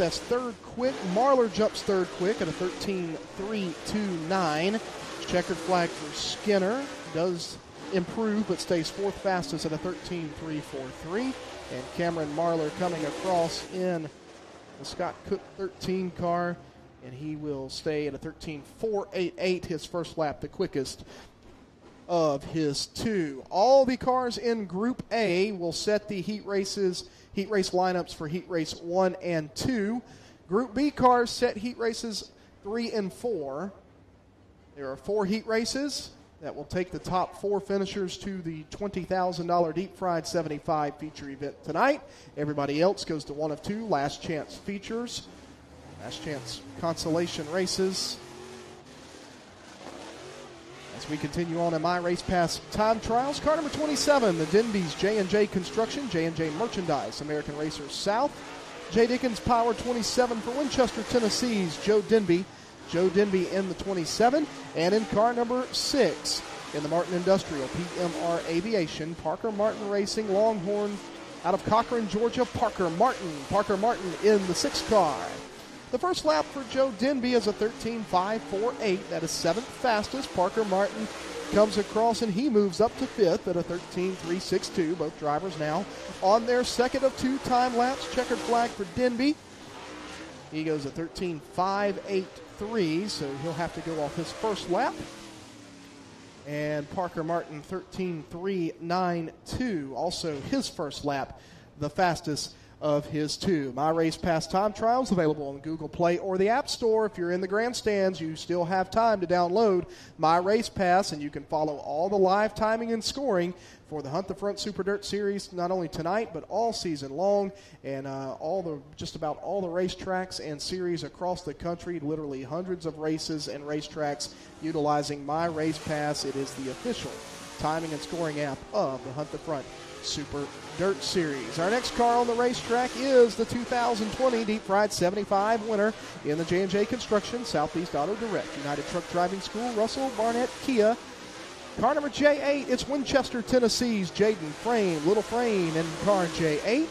That's third quick. Marlar jumps third quick at a 13.329. Checkered flag for Skinner. Does improve but stays fourth fastest at a 13.343. And Cameron Marlar coming across in the Scott Cook 13 car, and he will stay at a 13.488, his first lap, the quickest of his two. All the cars in Group A will set the heat races, heat race lineups for heat race one and two. Group B cars set heat races three and four. There are four heat races that will take the top four finishers to the $20,000 Deep Fried 75 feature event tonight. Everybody else goes to one of two last chance features, last chance consolation races. As we continue on in my race pass time trials, car number 27, the Denby's J&J Construction, J&J Merchandise, American Racers South. J. Dickens Power 27 for Winchester, Tennessee's Joe Denby. Joe Denby in the 27. And in car number 6, in the Martin Industrial, PMR Aviation, Parker Martin Racing, Longhorn out of Cochran, Georgia, Parker Martin. Parker Martin in the 6 car. The first lap for Joe Denby is a 13.548. That is seventh fastest. Parker Martin comes across and he moves up to fifth at a 13.362. Both drivers now on their second of two time laps. Checkered flag for Denby. He goes a 13.583, so he'll have to go off his first lap. And Parker Martin 13.392, also his first lap, the fastest of his two. My Race Pass Time Trials available on Google Play or the App Store. If you're in the grandstands, you still have time to download My Race Pass, and you can follow all the live timing and scoring for the Hunt the Front Super Dirt Series, not only tonight but all season long, and uh, all the just about all the racetracks and series across the country. Literally hundreds of races and racetracks utilizing My Race Pass. It is the official timing and scoring app of the Hunt the Front Super Dirt Series. Our next car on the racetrack is the 2020 Deep Fried 75 winner in the J&J Construction Southeast Auto Direct United Truck Driving School Russell Barnett Kia. Car number J8, it's Winchester, Tennessee's Jaden Frame, Little Frame in car J8.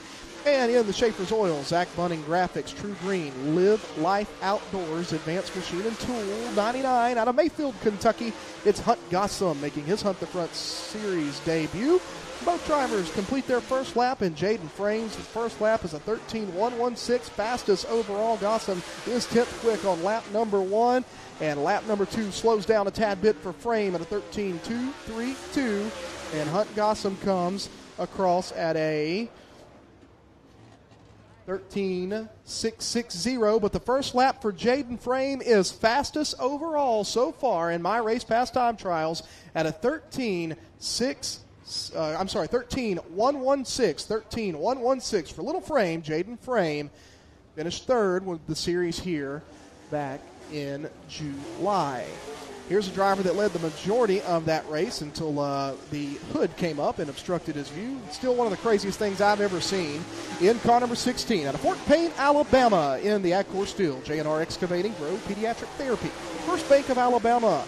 And in the Schaefer's Oil, Zach Bunning Graphics, True Green, Live Life Outdoors, Advanced Machine and Tool, 99 out of Mayfield, Kentucky. It's Hunt Gossam making his Hunt the Front Series debut. Both drivers complete their first lap, and Jaden Frames' first lap is a 13.116, fastest overall. Gossam is 10th quick on lap number one, and lap number two slows down a tad bit for Frame at a 13.232, and Hunt Gossam comes across at a 13.660. But the first lap for Jaden Frame is fastest overall so far in my race pass time trials at a 13.6. Uh, I'm sorry, 13.116. 13.116 for Little Frame. Jaden Frame finished third with the series here back in July. Here's a driver that led the majority of that race until uh, the hood came up and obstructed his view. Still one of the craziest things I've ever seen. In car number 16 out of Fort Payne, Alabama, in the Accord Steel, J&R Excavating Grove Pediatric Therapy. First Bank of Alabama.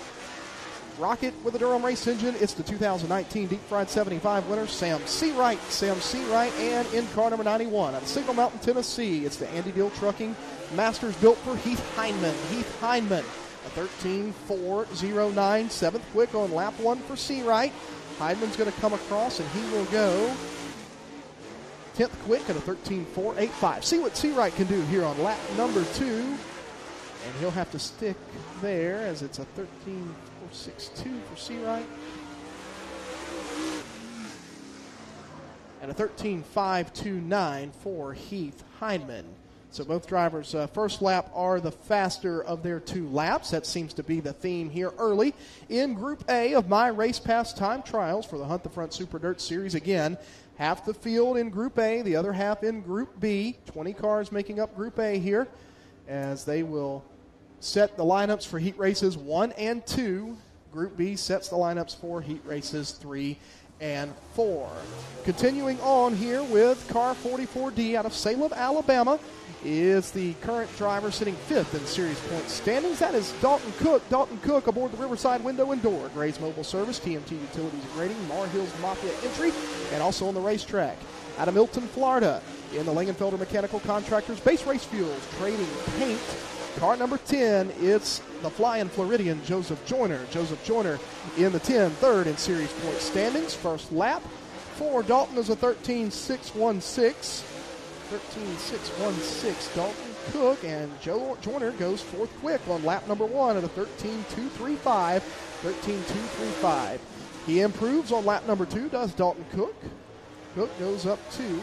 Rocket with a Durham race engine. It's the 2019 Deep Fried 75 winner, Sam Seawright. Sam Seawright, and in car number 91 out of Signal Mountain, Tennessee, it's the Andy Dill Trucking Masters built for Heath Hindman. Heath Hindman a 13.409, seventh quick on lap one for Seawright. Hindman's going to come across and he will go 10th quick at a 13.485. See what Seawright can do here on lap number two. And he'll have to stick there as it's a 13.462 for Seawright. And a 13.529 for Heath Hindman. So both drivers' uh, first lap are the faster of their two laps. That seems to be the theme here early in Group A of my race pass time trials for the Hunt the Front Super Dirt Series. Again, half the field in Group A, the other half in Group B. 20 cars making up Group A here as they will set the lineups for heat races one and two. Group B sets the lineups for heat races three and four. Continuing on here with car 44D out of Salem, Alabama is the current driver sitting fifth in series point standings. That is Dalton Cook. Dalton Cook aboard the Riverside Window and Door, Gray's Mobile Service, TMT Utilities Grading, Mar Hills Mafia Entry, and also on the racetrack. Out of Milton, Florida, in the Langenfelder Mechanical Contractors Base Race Fuels Trading Paint. Car number 10, it's the Flying Floridian Joseph Joyner. Joseph Joyner in the 10, third in series point standings. First lap for Dalton is a 13.616. 13.616 Dalton Cook and Joe Joyner goes fourth quick on lap number one at a 13.235. 13.235. He improves on lap number two, does Dalton Cook. Cook goes up to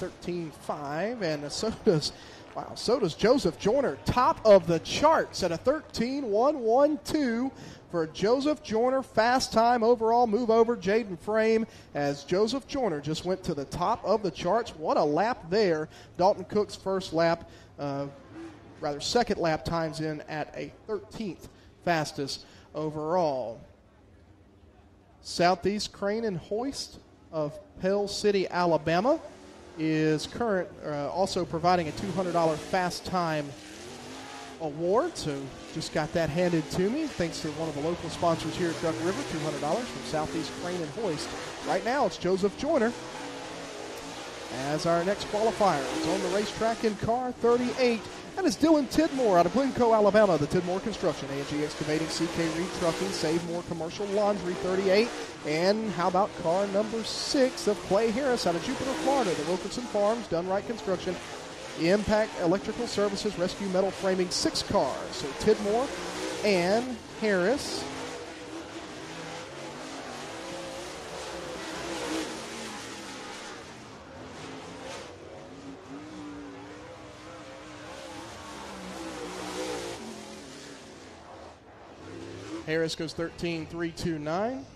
13.5, and so does Wow, so does Joseph Joyner, top of the charts at a 13.112 for Joseph Joyner. Fast time overall. Move over Jaden Frame as Joseph Joyner just went to the top of the charts. What a lap there. Dalton Cook's first lap, uh, rather second lap, times in at a 13th fastest overall. Southeast Crane and Hoist of Pell City, Alabama is current uh, also providing a $200 fast time award. So just got that handed to me thanks to one of the local sponsors here at Duck River, $200 from Southeast Crane and Hoist. Right now it's Joseph Joyner as our next qualifier. It's on the racetrack in car 38. And it's Dylan Tidmore out of Glencoe, Alabama. The Tidmore Construction, A&G Excavating, CK Reed Trucking, Save More Commercial Laundry 38. And how about car number six of Clay Harris out of Jupiter, Florida. The Wilkinson Farms, Done Right Construction, Impact Electrical Services, Rescue Metal Framing, six cars. So Tidmore and Harris Harris goes 13 3 2 9.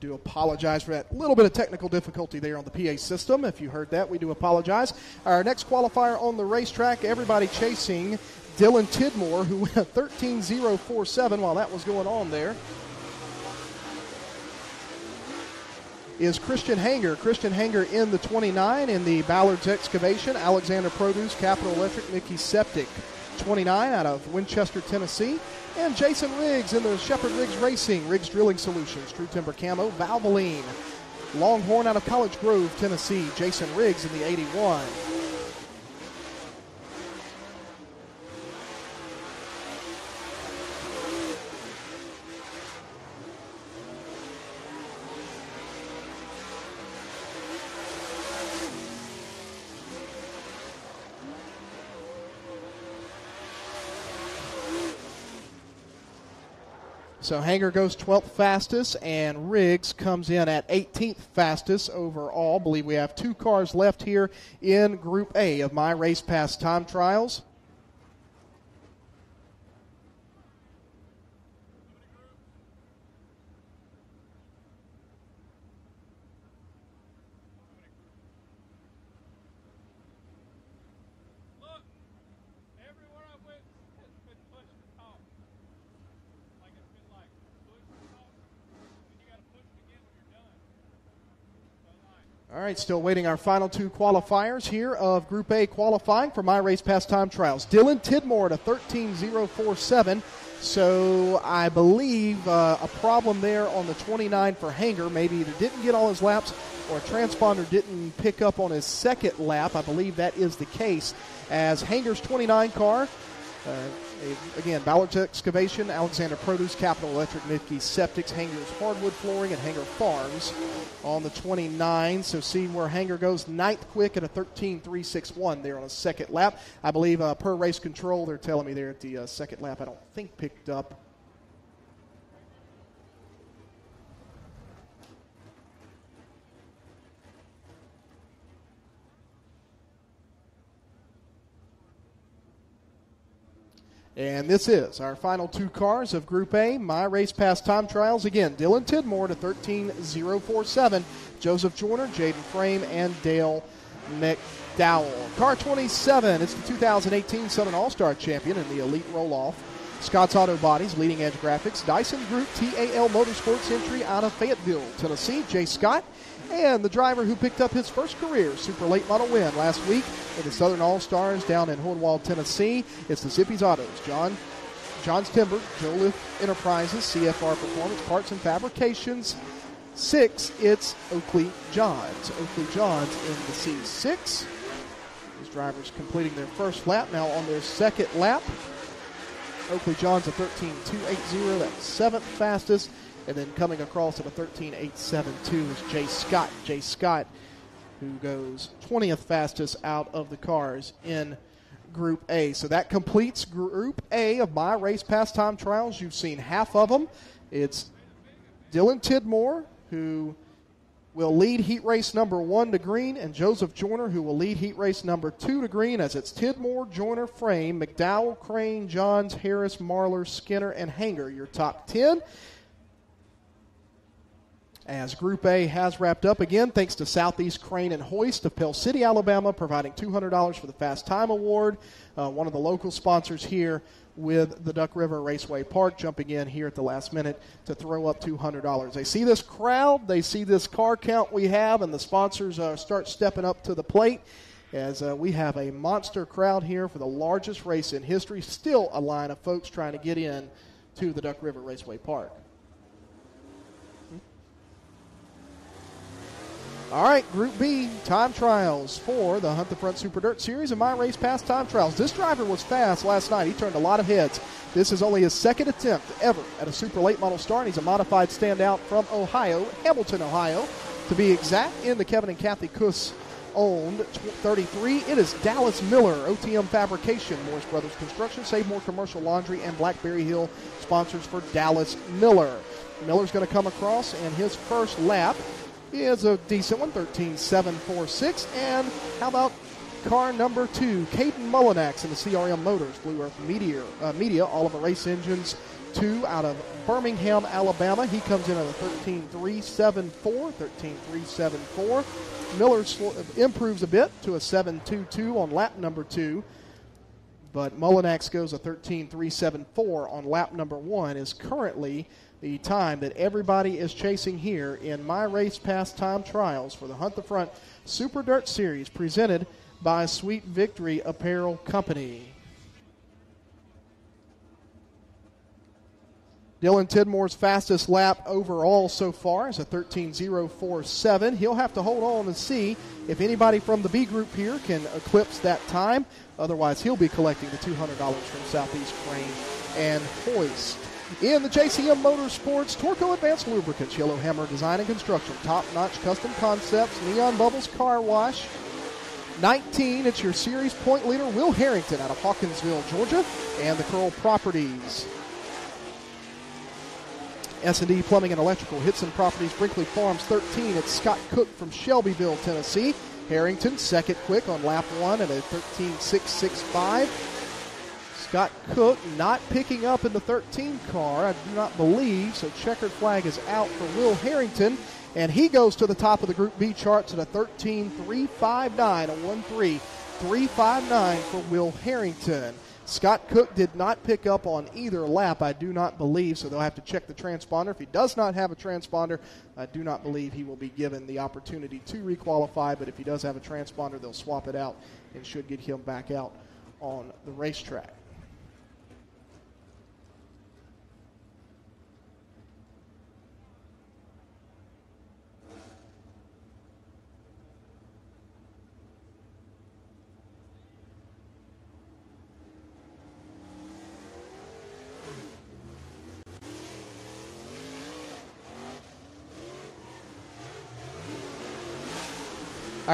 do apologize for that little bit of technical difficulty there on the PA system. If you heard that, we do apologize. Our next qualifier on the racetrack, everybody chasing Dylan Tidmore, who went 13.047 while that was going on there, is Christian Hanger. Christian Hanger in the 29 in the Ballard's Excavation, Alexander Produce, Capital Electric, Mickey Septic. 29 out of Winchester, Tennessee. And Jason Riggs in the Shepherd Riggs Racing, Riggs Drilling Solutions, True Timber Camo, Valvoline. Longhorn out of College Grove, Tennessee, Jason Riggs in the 81. So Hanger goes 12th fastest, and Riggs comes in at 18th fastest overall. Believe we have two cars left here in Group A of my race pass time trials. Right, still waiting our final two qualifiers here of Group A qualifying for my race pass time trials. Dylan Tidmore at a 13.047. So I believe uh, a problem there on the 29 for Hanger. Maybe either didn't get all his laps or a transponder didn't pick up on his second lap. I believe that is the case as Hanger's 29 car uh, again, Ballard's Excavation, Alexander Produce, Capital Electric, Mickey Septics, Hangers Hardwood Flooring, and Hanger Farms on the 29. So see where Hanger goes ninth quick at a 13.361 there on a second lap. I believe uh, per race control, they're telling me there at the uh, second lap, I don't think picked up And this is our final two cars of Group A, my race pass time trials. Again, Dylan Tidmore to 13.047, Joseph Joyner, Jaden Frame, and Dale McDowell. Car 27, it's the 2018 Southern All Star champion in the Elite Roll Off Scott's Auto Bodies, Leading Edge Graphics, Dyson Group, TAL Motorsports entry out of Fayetteville, Tennessee, Jay Scott, and the driver who picked up his first career super late model win last week in the Southern All Stars down in Hornwall, Tennessee. It's the Zippy's Autos, John John's Timber, Joliffe Enterprises, CFR Performance Parts and Fabrications. Six, it's Oakley Johns. Oakley Johns in the C6. These drivers completing their first lap, now on their second lap. Oakley Johns a 13.280, that's seventh fastest. And then coming across at a 13.872 is Jay Scott. Jay Scott, who goes 20th fastest out of the cars in Group A. So that completes Group A of my race pass time trials. You've seen half of them. It's Dylan Tidmore, who will lead heat race number one to green, and Joseph Joyner, who will lead heat race number two to green, as it's Tidmore, Joyner, Frame, McDowell, Crane, Johns, Harris, Marlar, Skinner, and Hanger, your top 10 as Group A has wrapped up again, thanks to Southeast Crane and Hoist of Pell City, Alabama, providing $200 for the Fast Time Award. Uh, one of the local sponsors here with the Duck River Raceway Park, jumping in here at the last minute to throw up $200. They see this crowd, they see this car count we have, and the sponsors uh, start stepping up to the plate as uh, we have a monster crowd here for the largest race in history. Still a line of folks trying to get in to the Duck River Raceway Park. All right, Group B time trials for the Hunt the Front Super Dirt Series and my race pass time trials. This driver was fast last night. He turned a lot of heads. This is only his second attempt ever at a super late model start. And he's a modified standout from Ohio, Hamilton, Ohio, to be exact, in the Kevin and Kathy Kuss owned 33. It is Dallas Miller, OTM Fabrication, Morris Brothers Construction, Save More Commercial Laundry, and Blackberry Hill sponsors for Dallas Miller. Miller's going to come across in his first lap is a decent one, 13.746. And how about car number two, Caden Mullinax in the CRM Motors Blue Earth Media, uh, Media Oliver Race Engines, two out of Birmingham, Alabama. He comes in at a 13.374, 13.374. Miller improves a bit to a 7.22 on lap number two. But Mullinax goes a 13.374 on lap number one, is currently the time that everybody is chasing here in my race pass time trials for the Hunt the Front Super Dirt Series presented by Sweet Victory Apparel Company. Dylan Tidmore's fastest lap overall so far is a 13.047. He'll have to hold on and see if anybody from the B group here can eclipse that time. Otherwise, he'll be collecting the $200 from Southeast Crane and Hoist. In the JCM Motorsports, Torco Advanced Lubricants, Yellowhammer Design and Construction, Top Notch Custom Concepts, Neon Bubbles Car Wash. 19, it's your series point leader, Will Harrington out of Hawkinsville, Georgia, and the Curl Properties. S&D Plumbing and Electrical, Hitson Properties, Brinkley Farms 13. It's Scott Cook from Shelbyville, Tennessee. Harrington, second quick on lap one at a 13.665. Scott Cook not picking up in the 13 car, I do not believe. So checkered flag is out for Will Harrington. And he goes to the top of the Group B charts at a 13.359, a 1.3.359 for Will Harrington. Scott Cook did not pick up on either lap, I do not believe, so they'll have to check the transponder. If he does not have a transponder, I do not believe he will be given the opportunity to requalify, but if he does have a transponder, they'll swap it out and should get him back out on the racetrack.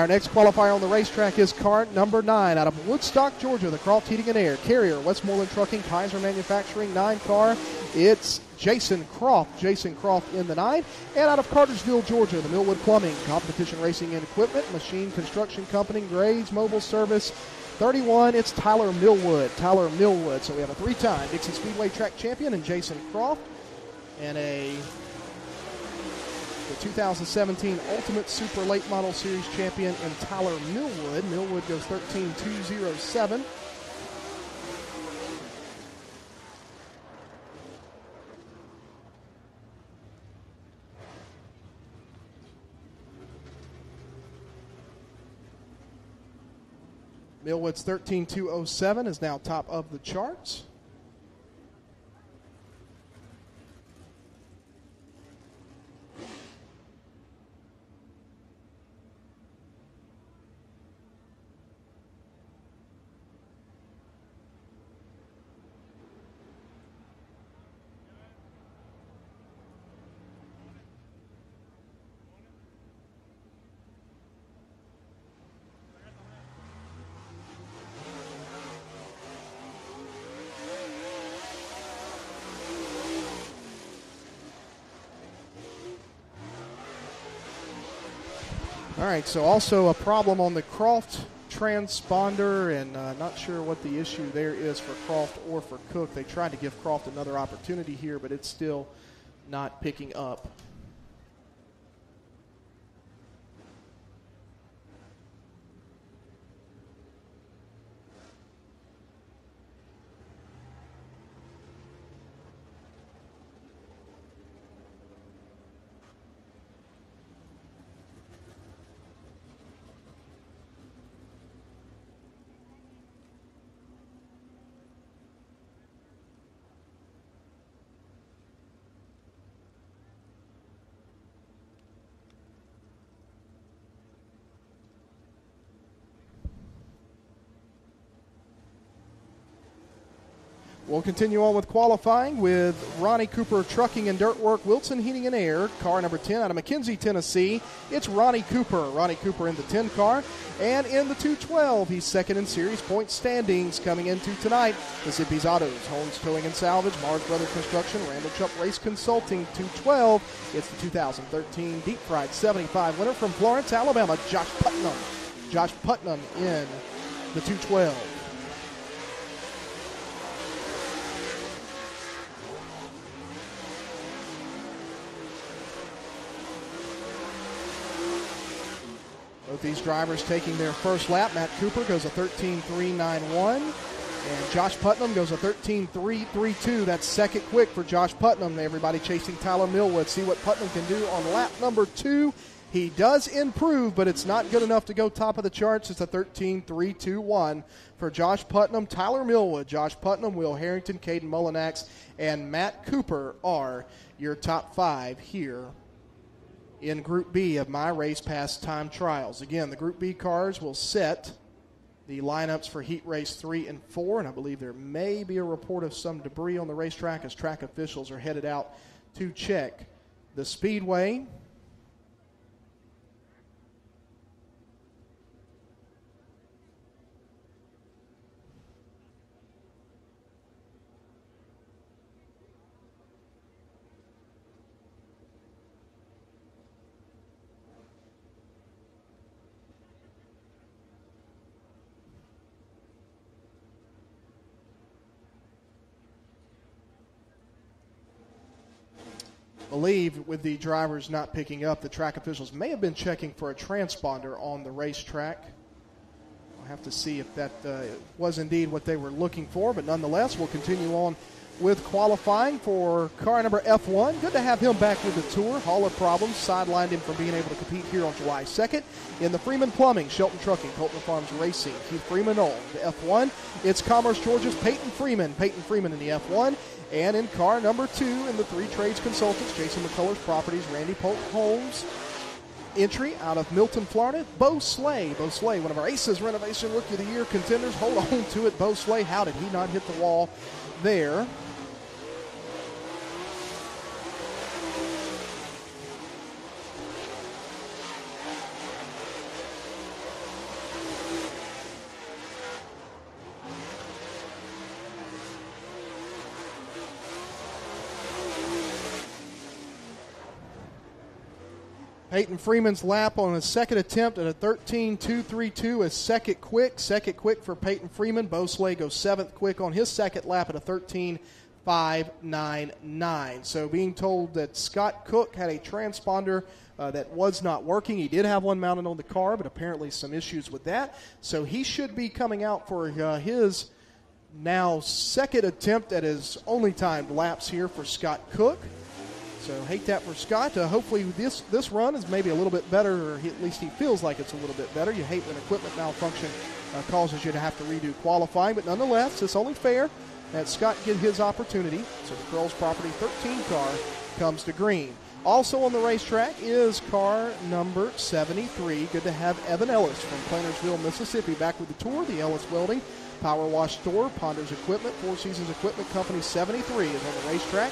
Our next qualifier on the racetrack is car number nine out of Woodstock, Georgia, the Croft Heating and Air Carrier, Westmoreland Trucking, Kaiser Manufacturing, nine car. It's Jason Croft, Jason Croft in the nine. And out of Cartersville, Georgia, the Millwood Plumbing, Competition Racing and Equipment, Machine Construction Company, Grays Mobile Service, 31, it's Tyler Millwood. Tyler Millwood. So we have a three time Dixie Speedway track champion and Jason Croft and a the 2017 Ultimate Super Late Model Series champion in Tyler Millwood. Millwood goes 13 Millwood's 13 is now top of the charts. Right, so also a problem on the Croft transponder, and uh, not sure what the issue there is for Croft or for Cook. They tried to give Croft another opportunity here, but it's still not picking up. We'll continue on with qualifying with Ronnie Cooper Trucking and Dirt Work, Wilson Heating and Air, car number 10 out of McKenzie, Tennessee. It's Ronnie Cooper. Ronnie Cooper in the 10 car. And in the 212, he's second in series point standings coming into tonight. Zippy's Autos, Holmes Towing and Salvage, Mars Brother Construction, Randall Chubb Race Consulting, 212. It's the 2013 Deep Fried 75 winner from Florence, Alabama, Josh Putnam. Josh Putnam in the 212. Both these drivers taking their first lap. Matt Cooper goes a 13.391. And Josh Putnam goes a 13.332. That's second quick for Josh Putnam. Everybody chasing Tyler Millwood. See what Putnam can do on lap number two. He does improve, but it's not good enough to go top of the charts. It's a 13.321 for Josh Putnam, Tyler Millwood, Josh Putnam, Will Harrington, Caden Mullinax, and Matt Cooper are your top five here in Group B of my race pass time trials. Again, the Group B cars will set the lineups for heat race three and four, and I believe there may be a report of some debris on the racetrack as track officials are headed out to check the speedway. Believe with the drivers not picking up, the track officials may have been checking for a transponder on the racetrack. We'll have to see if that uh, was indeed what they were looking for, but nonetheless, we'll continue on with qualifying for car number F1. Good to have him back with the tour. Hauler problems sidelined him from being able to compete here on July 2nd. In the Freeman Plumbing, Shelton Trucking, Colton Farms Racing, Keith Freeman on the F1. It's Commerce Georgia's Peyton Freeman. Peyton Freeman in the F1. And in car number two, in the three trades consultants, Jason McCullers Properties, Randy Polk Holmes. Entry out of Milton, Florida, Bo Slay. Bo Slay, one of our Aces Renovation Rookie of the Year contenders. Hold on to it, Bo Slay. How did he not hit the wall there? Peyton Freeman's lap on his second attempt at a 13.232 is second quick. Second quick for Peyton Freeman. Bo Slay goes seventh quick on his second lap at a 13.599. So being told that Scott Cook had a transponder uh, that was not working. He did have one mounted on the car, but apparently some issues with that. So he should be coming out for uh, his now second attempt at his only timed laps here for Scott Cook. So hate that for Scott. Uh, hopefully this this run is maybe a little bit better, or he, at least he feels like it's a little bit better. You hate when equipment malfunction uh, causes you to have to redo qualifying. But nonetheless, it's only fair that Scott get his opportunity. So the Curls Property 13 car comes to green. Also on the racetrack is car number 73. Good to have Evan Ellis from Plantersville, Mississippi, back with the tour. The Ellis Welding Power Wash Store, Ponders Equipment, Four Seasons Equipment Company 73 is on the racetrack.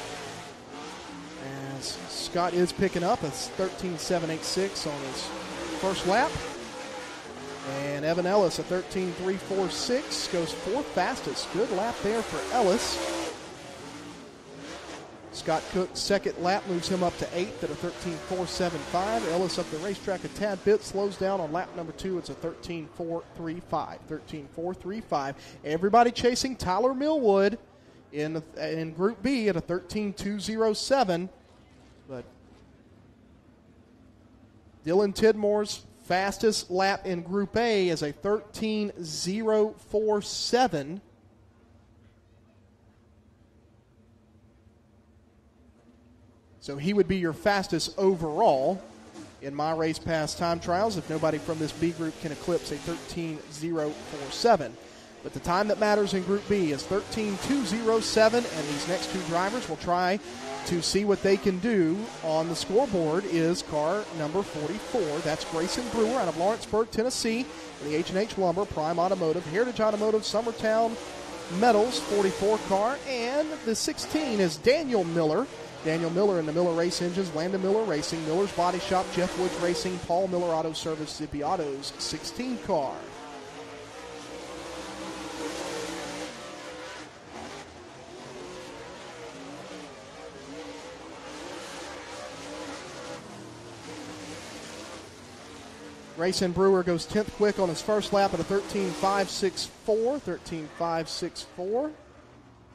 Scott is picking up a 13.786 on his first lap. And Evan Ellis, a 13.346, goes fourth fastest. Good lap there for Ellis. Scott Cook's second lap moves him up to eighth at a 13.475. Ellis up the racetrack a tad bit, slows down on lap number two. It's a 13.435. 13.435. Everybody chasing Tyler Millwood in in Group B at a 13.207. But Dylan Tidmore's fastest lap in Group A is a 13.047. So he would be your fastest overall in my race pass time trials if nobody from this B group can eclipse a 13.047. But the time that matters in Group B is 13.207, and these next two drivers will try to see what they can do on the scoreboard is car number 44. That's Grayson Brewer out of Lawrenceburg, Tennessee, the H&H Lumber Prime Automotive, Heritage Automotive, Summertown Metals 44 car, and the 16 is Daniel Miller Daniel Miller in the Miller Race Engines, Landon Miller Racing, Miller's Body Shop, Jeff Woods Racing, Paul Miller Auto Service, Zippy Autos, 16 car. Grayson Brewer goes 10th quick on his first lap at a 13.564. 13.564.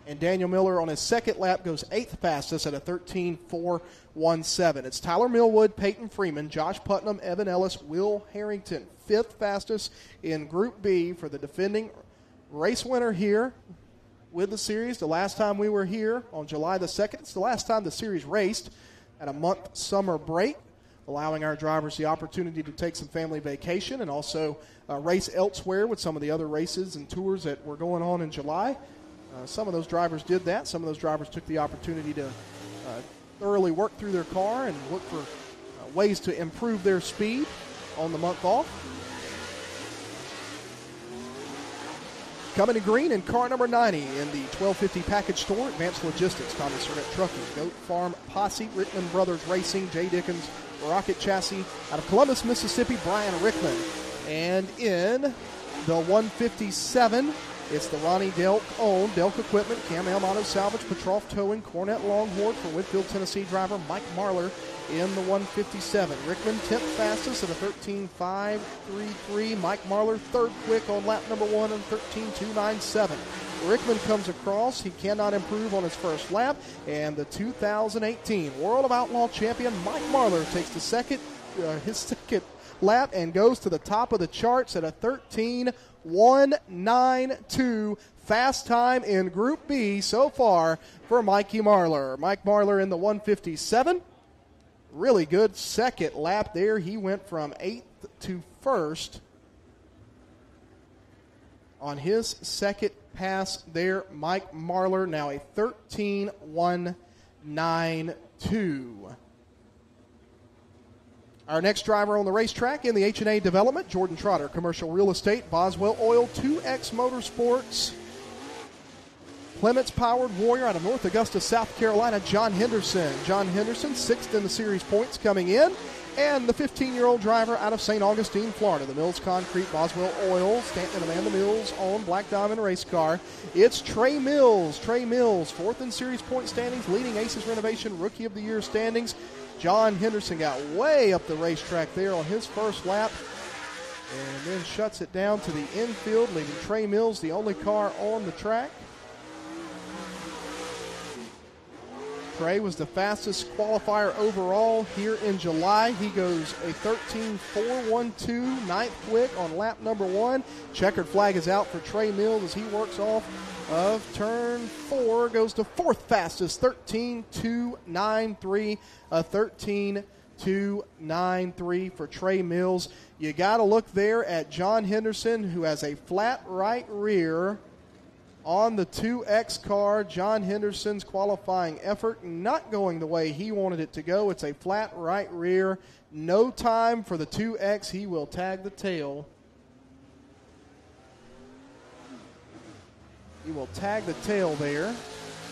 And Daniel Miller on his second lap goes eighth fastest at a 13.417. It's Tyler Millwood, Peyton Freeman, Josh Putnam, Evan Ellis, Will Harrington, fifth fastest in Group B for the defending race winner here with the series. The last time we were here on July the 2nd, it's the last time the series raced at a month summer break, allowing our drivers the opportunity to take some family vacation and also uh, race elsewhere with some of the other races and tours that were going on in July. Uh, some of those drivers did that. Some of those drivers took the opportunity to uh, thoroughly work through their car and look for uh, ways to improve their speed on the month off. Coming to green in car number 90 in the 1250 package store, Advanced Logistics, Tommy Surratt Trucking, Goat Farm Posse, Rickman Brothers Racing, Jay Dickens, Rocket Chassis, out of Columbus, Mississippi, Brian Rickman. And in the 157, it's the Ronnie Delk owned Delk Equipment, Cam Elm Auto Salvage, Petroff Towing, Cornet Longhorn for Winfield, Tennessee driver Mike Marlar in the 157. Rickman 10th fastest at a 13.533. Mike Marlar third quick on lap number one and 13.297. Rickman comes across. He cannot improve on his first lap. And the 2018 World of Outlaw champion Mike Marlar takes the second, uh, his second lap and goes to the top of the charts at a 13. 192 fast time in Group B so far for Mikey Marlar. Mike Marlar in the 157. Really good second lap there. He went from eighth to first on his second pass there. Mike Marlar now a 13 192. Our next driver on the racetrack in the H&A development, Jordan Trotter, Commercial Real Estate, Boswell Oil, 2X Motorsports, Clements Powered Warrior out of North Augusta, South Carolina, John Henderson. John Henderson, sixth in the series points coming in. And the 15 year old driver out of St. Augustine, Florida, the Mills Concrete Boswell Oil, Stanton and Amanda Mills on Black Diamond Race Car. It's Trey Mills. Trey Mills, fourth in series point standings, leading Aces Renovation Rookie of the Year standings. John Henderson got way up the racetrack there on his first lap and then shuts it down to the infield, leaving Trey Mills the only car on the track. Trey was the fastest qualifier overall here in July. He goes a 13.412, ninth quick on lap number one. Checkered flag is out for Trey Mills as he works off of turn four, goes to fourth fastest, 13-2-9-3, a 13.293. 293 for Trey Mills. You got to look there at John Henderson, who has a flat right rear on the 2X car. John Henderson's qualifying effort not going the way he wanted it to go. It's a flat right rear. No time for the 2X. He will tag the tail. He will tag the tail there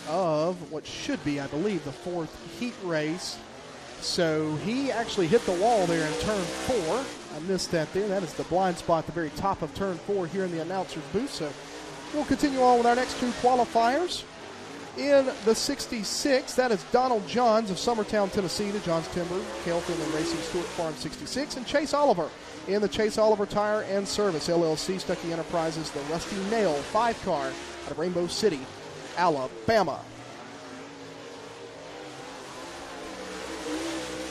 of what should be, I believe, the fourth heat race. So he actually hit the wall there in turn four. I missed that there. That is the blind spot the very top of turn four here in the announcer's booth. So we'll continue on with our next two qualifiers. In the 66, that is Donald Johns of Summertown, Tennessee, the Johns Timber, Cale and Racing, Stewart Farm 66, and Chase Oliver in the Chase Oliver Tire and Service LLC, Stucky Enterprises, the Rusty Nail 5 car out of Rainbow City, Alabama.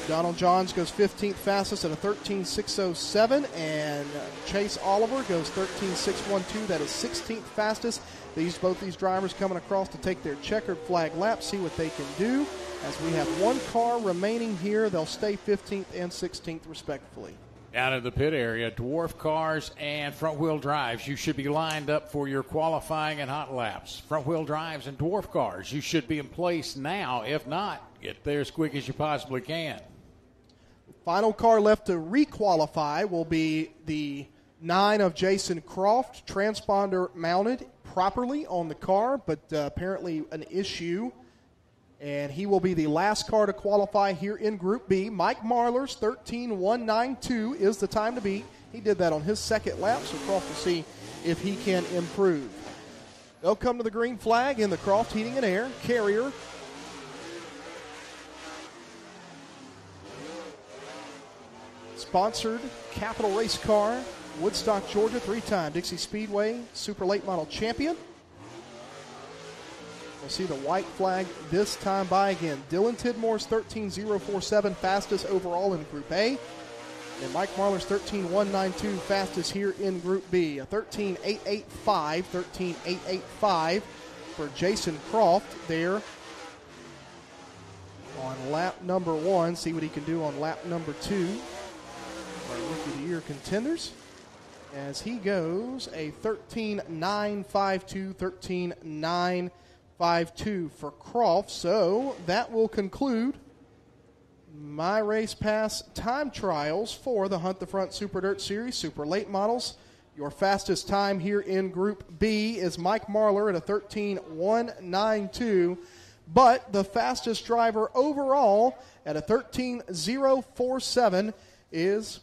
Donald Johns goes 15th fastest at a 13.607, and Chase Oliver goes 13.612. That is 16th fastest. These both these drivers coming across to take their checkered flag lap, see what they can do. As we have one car remaining here, they'll stay 15th and 16th respectively. Out of the pit area, dwarf cars and front wheel drives, you should be lined up for your qualifying and hot laps. Front wheel drives and dwarf cars, you should be in place now. If not, get there as quick as you possibly can. Final car left to requalify will be the nine of Jason Croft, transponder mounted properly on the car, but uh, apparently an issue. And he will be the last car to qualify here in Group B. Mike Marlar's 13192 is the time to beat. He did that on his second lap, so Croft will see if he can improve. They'll come to the green flag in the Croft Heating and Air Carrier sponsored capital race car, Woodstock, Georgia, three time Dixie Speedway Super Late Model Champion. We'll see the white flag this time by again. Dylan Tidmore's 13047 fastest overall in Group A. And Mike Marlar's 13192 fastest here in Group B. A 13885, 13885 for Jason Croft there on lap number one. See what he can do on lap number two Year contenders as he goes a 13.952, 13.952 for Croft. So that will conclude my race pass time trials for the Hunt the Front Super Dirt Series Super Late Models. Your fastest time here in Group B is Mike Marlar at a 13.192, but the fastest driver overall at a 13.047 is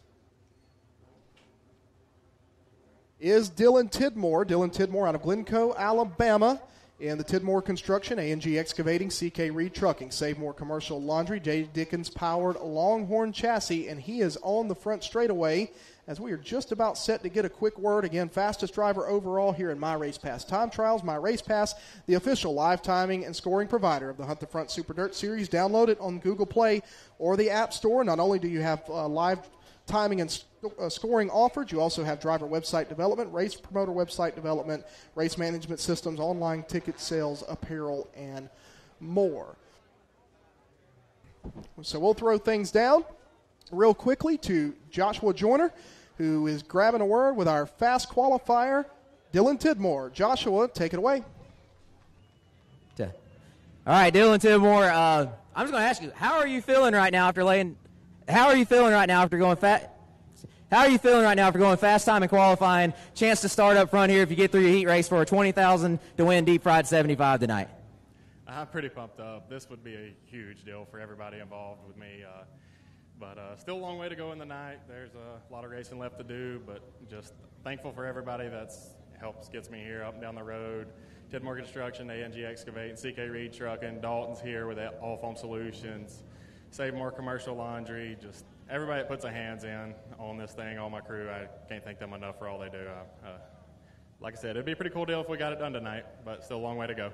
is Dylan Tidmore. Dylan Tidmore out of Glencoe, Alabama. In the Tidmore Construction, A&G Excavating, CK Reed Trucking, Save More Commercial Laundry, J. Dickens Powered Longhorn Chassis, and he is on the front straightaway as we are just about set to get a quick word. Again, fastest driver overall here in My Race Pass Time Trials. My Race Pass, the official live timing and scoring provider of the Hunt the Front Super Dirt Series. Download it on Google Play or the App Store. Not only do you have uh, live timing and uh, scoring offered. You also have driver website development, race promoter website development, race management systems, online ticket sales, apparel, and more. So we'll throw things down real quickly to Joshua Joyner, who is grabbing a word with our fast qualifier, Dylan Tidmore. Joshua, take it away. All right, Dylan Tidmore. Uh, I'm just going to ask you, how are you feeling right now after laying how are you feeling right now after going fast? How are you feeling right now after going fast time and qualifying? Chance to start up front here if you get through your heat race for a 20000 to win Deep Fried 75 tonight. I'm pretty pumped up. This would be a huge deal for everybody involved with me. Uh, but uh, still a long way to go in the night. There's a lot of racing left to do, but just thankful for everybody that's helps gets me here up and down the road. Ted Tidmore Construction, A&G Excavate, and CK Reed Trucking. Dalton's here with All Foam Solutions. Save More Commercial Laundry. Just everybody that puts their hands in on this thing, all my crew, I can't thank them enough for all they do. Uh, uh, like I said, it'd be a pretty cool deal if we got it done tonight, but still a long way to go.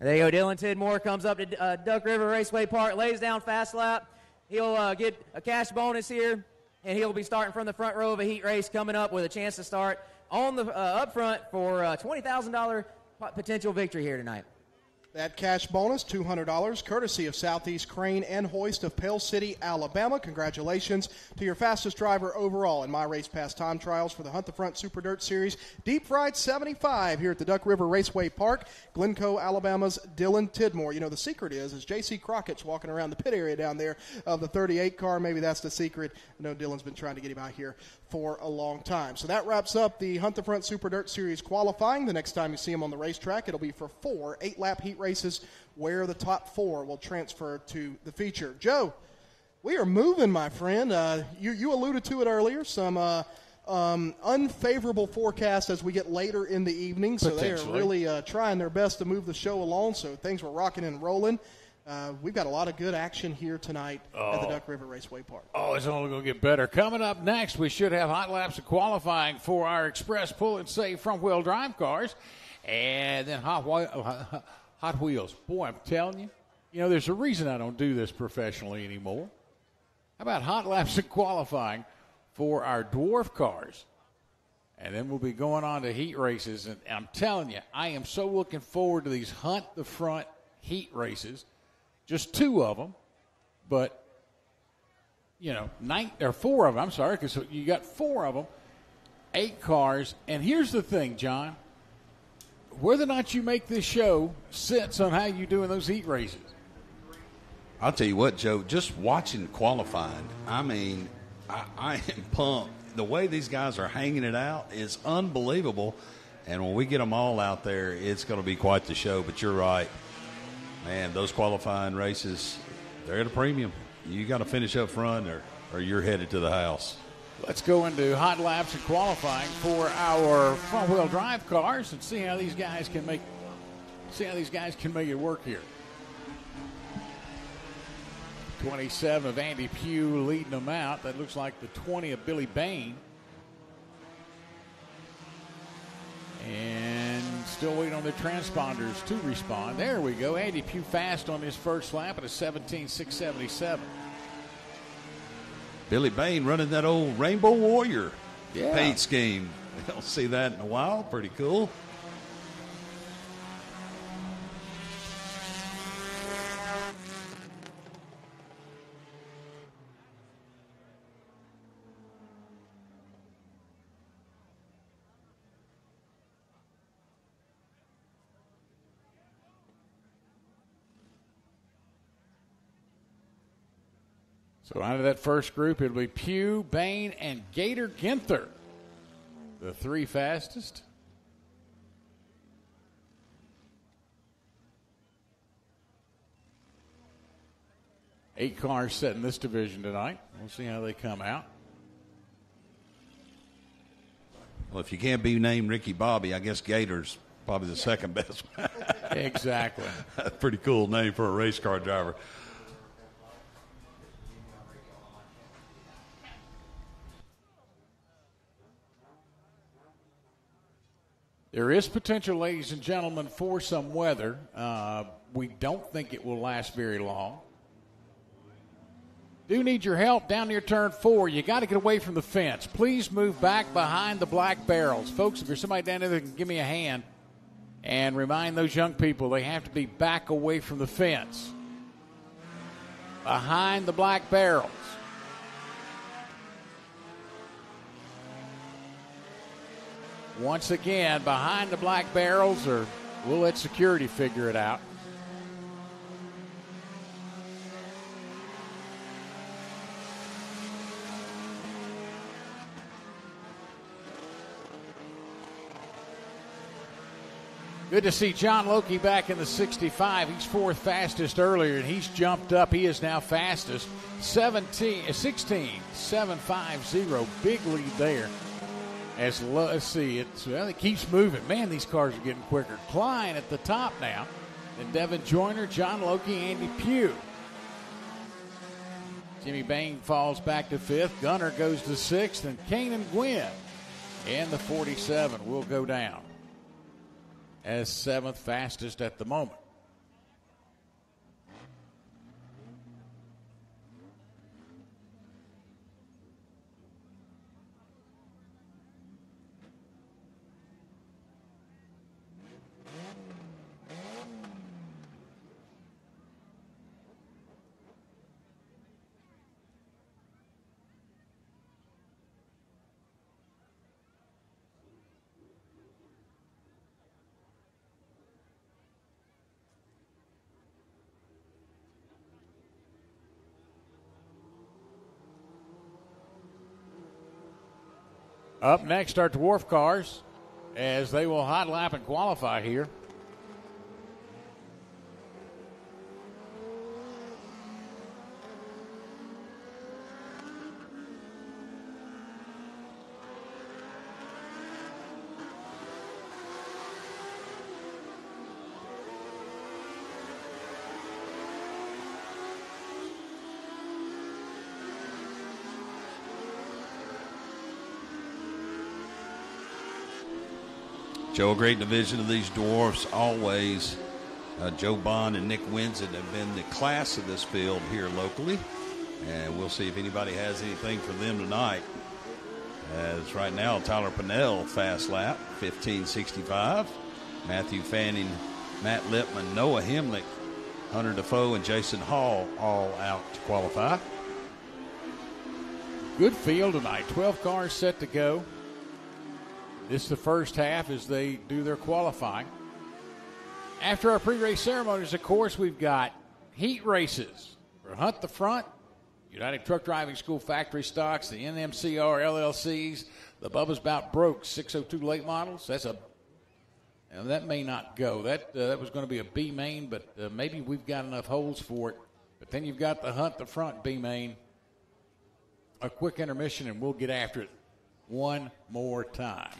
There you go. Dylan Tidmore comes up to uh, Duck River Raceway Park, lays down fast lap. He'll uh, get a cash bonus here, and he'll be starting from the front row of a heat race coming up with a chance to start on the uh, up front for a $20,000 potential victory here tonight. That cash bonus, $200, courtesy of Southeast Crane and Hoist of Pell City, Alabama. Congratulations to your fastest driver overall in my race pass time trials for the Hunt the Front Super Dirt Series. Deep Fried 75 here at the Duck River Raceway Park, Glencoe, Alabama's Dylan Tidmore. You know, the secret is, is J.C. Crockett's walking around the pit area down there of the 38 car. Maybe that's the secret. I know Dylan's been trying to get him out here for a long time. So that wraps up the Hunt the Front Super Dirt Series qualifying. The next time you see him on the racetrack, it'll be for four eight lap heat races where the top four will transfer to the feature. Joe, we are moving, my friend. Uh, you, you alluded to it earlier. Some. Uh, um, unfavorable forecast as we get later in the evening, so they are really uh, trying their best to move the show along. So things were rocking and rolling. Uh, we've got a lot of good action here tonight oh. at the oh. Duck River Raceway Park. Oh, it's only going to get better. Coming up next, we should have hot laps of qualifying for our express pull and save front wheel drive cars, and then hot, hot wheels. Boy, I'm telling you, you know, there's a reason I don't do this professionally anymore. How about hot laps of qualifying for our dwarf cars? And then we'll be going on to heat races. And I'm telling you, I am so looking forward to these hunt the front heat races just two of them, but you know, nine or four of them. I'm sorry, because you got four of them, eight cars. And here's the thing, John: whether or not you make this show sits on how you do in those heat races. I'll tell you what, Joe. Just watching qualifying, I mean, I, I am pumped. The way these guys are hanging it out is unbelievable. And when we get them all out there, it's going to be quite the show. But you're right man, those qualifying races, they're at a premium. You got to finish up front, or, or you're headed to the house. Let's go into hot laps and qualifying for our front wheel drive cars and see how these guys can make see how these guys can make it work here. 27 of Andy Pugh leading them out. That looks like the 20 of Billy Bain. And still waiting on the transponders to respond. There we go. Andy Pugh fast on his first lap at a 17.677. Billy Bain running that old Rainbow Warrior yeah. paint scheme. Don't see that in a while. Pretty cool. So out of that first group, it'll be Pugh, Bain, and Gator Ginther, the three fastest. Eight cars set in this division tonight. We'll see how they come out. Well, if you can't be named Ricky Bobby, I guess Gator's probably the second best. exactly. Pretty cool name for a race car driver. There is potential, ladies and gentlemen, for some weather. Uh, we don't think it will last very long. Do need your help down near turn four. You got to get away from the fence. Please move back behind the black barrels. Folks, if there's somebody down there that can give me a hand and remind those young people they have to be back away from the fence. Behind the black barrels. Once again behind the black barrels, or we'll let security figure it out. Good to see John Loki back in the 65. He's fourth fastest earlier, and he's jumped up. He is now fastest. 17, 16, 750. Big lead there as let's see, it's well, it keeps moving. Man, these cars are getting quicker. Klein at the top now, and Devin Joyner, John Loki, Andy Pugh. Jimmy Bain falls back to fifth. Gunner goes to sixth, and Kanan Gwynn and the 47 will go down as seventh fastest at the moment. Up next are dwarf cars as they will hot lap and qualify here. Joe, a great division of these dwarfs always. Uh, Joe Bond and Nick Winsett have been the class of this field here locally, and we'll see if anybody has anything for them tonight. As right now, Tyler Pinnell fast lap, 1565. Matthew Fanning, Matt Lipman, Noah Hemlick, Hunter Defoe, and Jason Hall all out to qualify. Good field tonight. 12 cars set to go. This is the first half as they do their qualifying. After our pre race ceremonies, of course, we've got heat races for Hunt the Front, United Truck Driving School factory stocks, the NMCR LLCs, the Bubba's Bout Broke 602 late models. That's a and that may not go. That uh, that was going to be a B main, but uh, maybe we've got enough holes for it. But then you've got the Hunt the Front B main. A quick intermission, and we'll get after it one more time.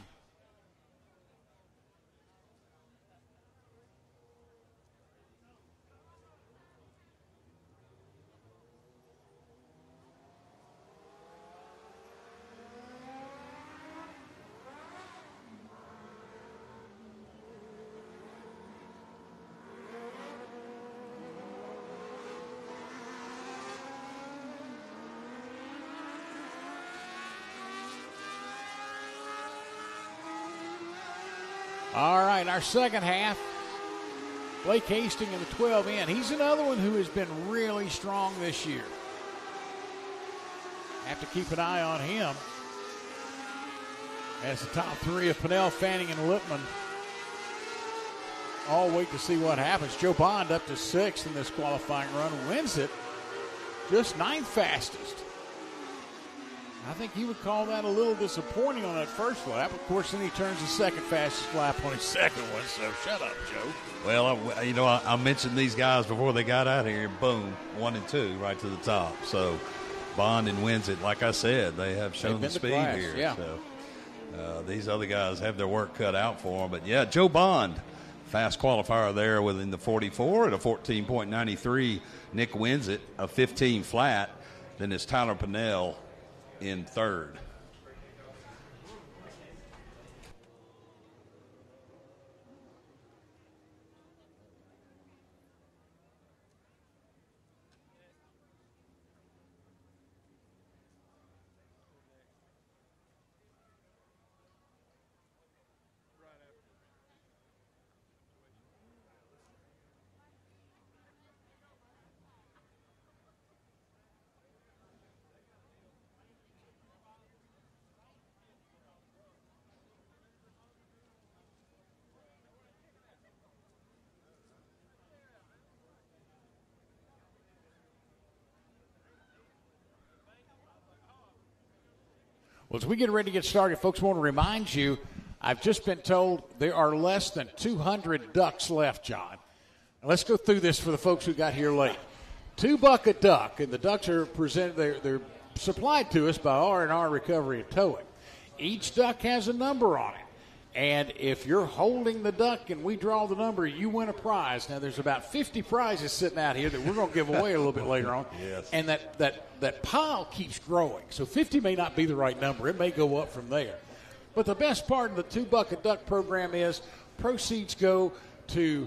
All right, our second half. Blake Hastings in the 12 in. He's another one who has been really strong this year. Have to keep an eye on him. As the top three of Pinnell, Fanning, and Lippman. all wait to see what happens. Joe Bond up to sixth in this qualifying run, Winsett, just ninth fastest. I think he would call that a little disappointing on that first lap. Of course, then he turns the second fastest lap on his second one. So shut up, Joe. Well, I, you know, I, I, mentioned these guys before they got out here. Boom, one and two, right to the top. So Bond and Winsett. Like I said, they have shown the speed class, here. Yeah. So uh, these other guys have their work cut out for them. But yeah, Joe Bond, fast qualifier there within the 44 at a 14.93. Nick Winsett, a 15 flat. Then it's Tyler Pinnell in third. Well, as we get ready to get started, folks, I want to remind you I've just been told there are less than 200 ducks left, John. Now, let's go through this for the folks who got here late. Two buck a duck, and the ducks are presented. They're, they're supplied to us by R and R Recovery and Towing. Each duck has a number on it. And if you're holding the duck and we draw the number, you win a prize. Now, there's about 50 prizes sitting out here that we're going to give away a little bit later on. Yes. And that, that, that pile keeps growing. So 50 may not be the right number, it may go up from there. But the best part of the two bucket duck program is proceeds go to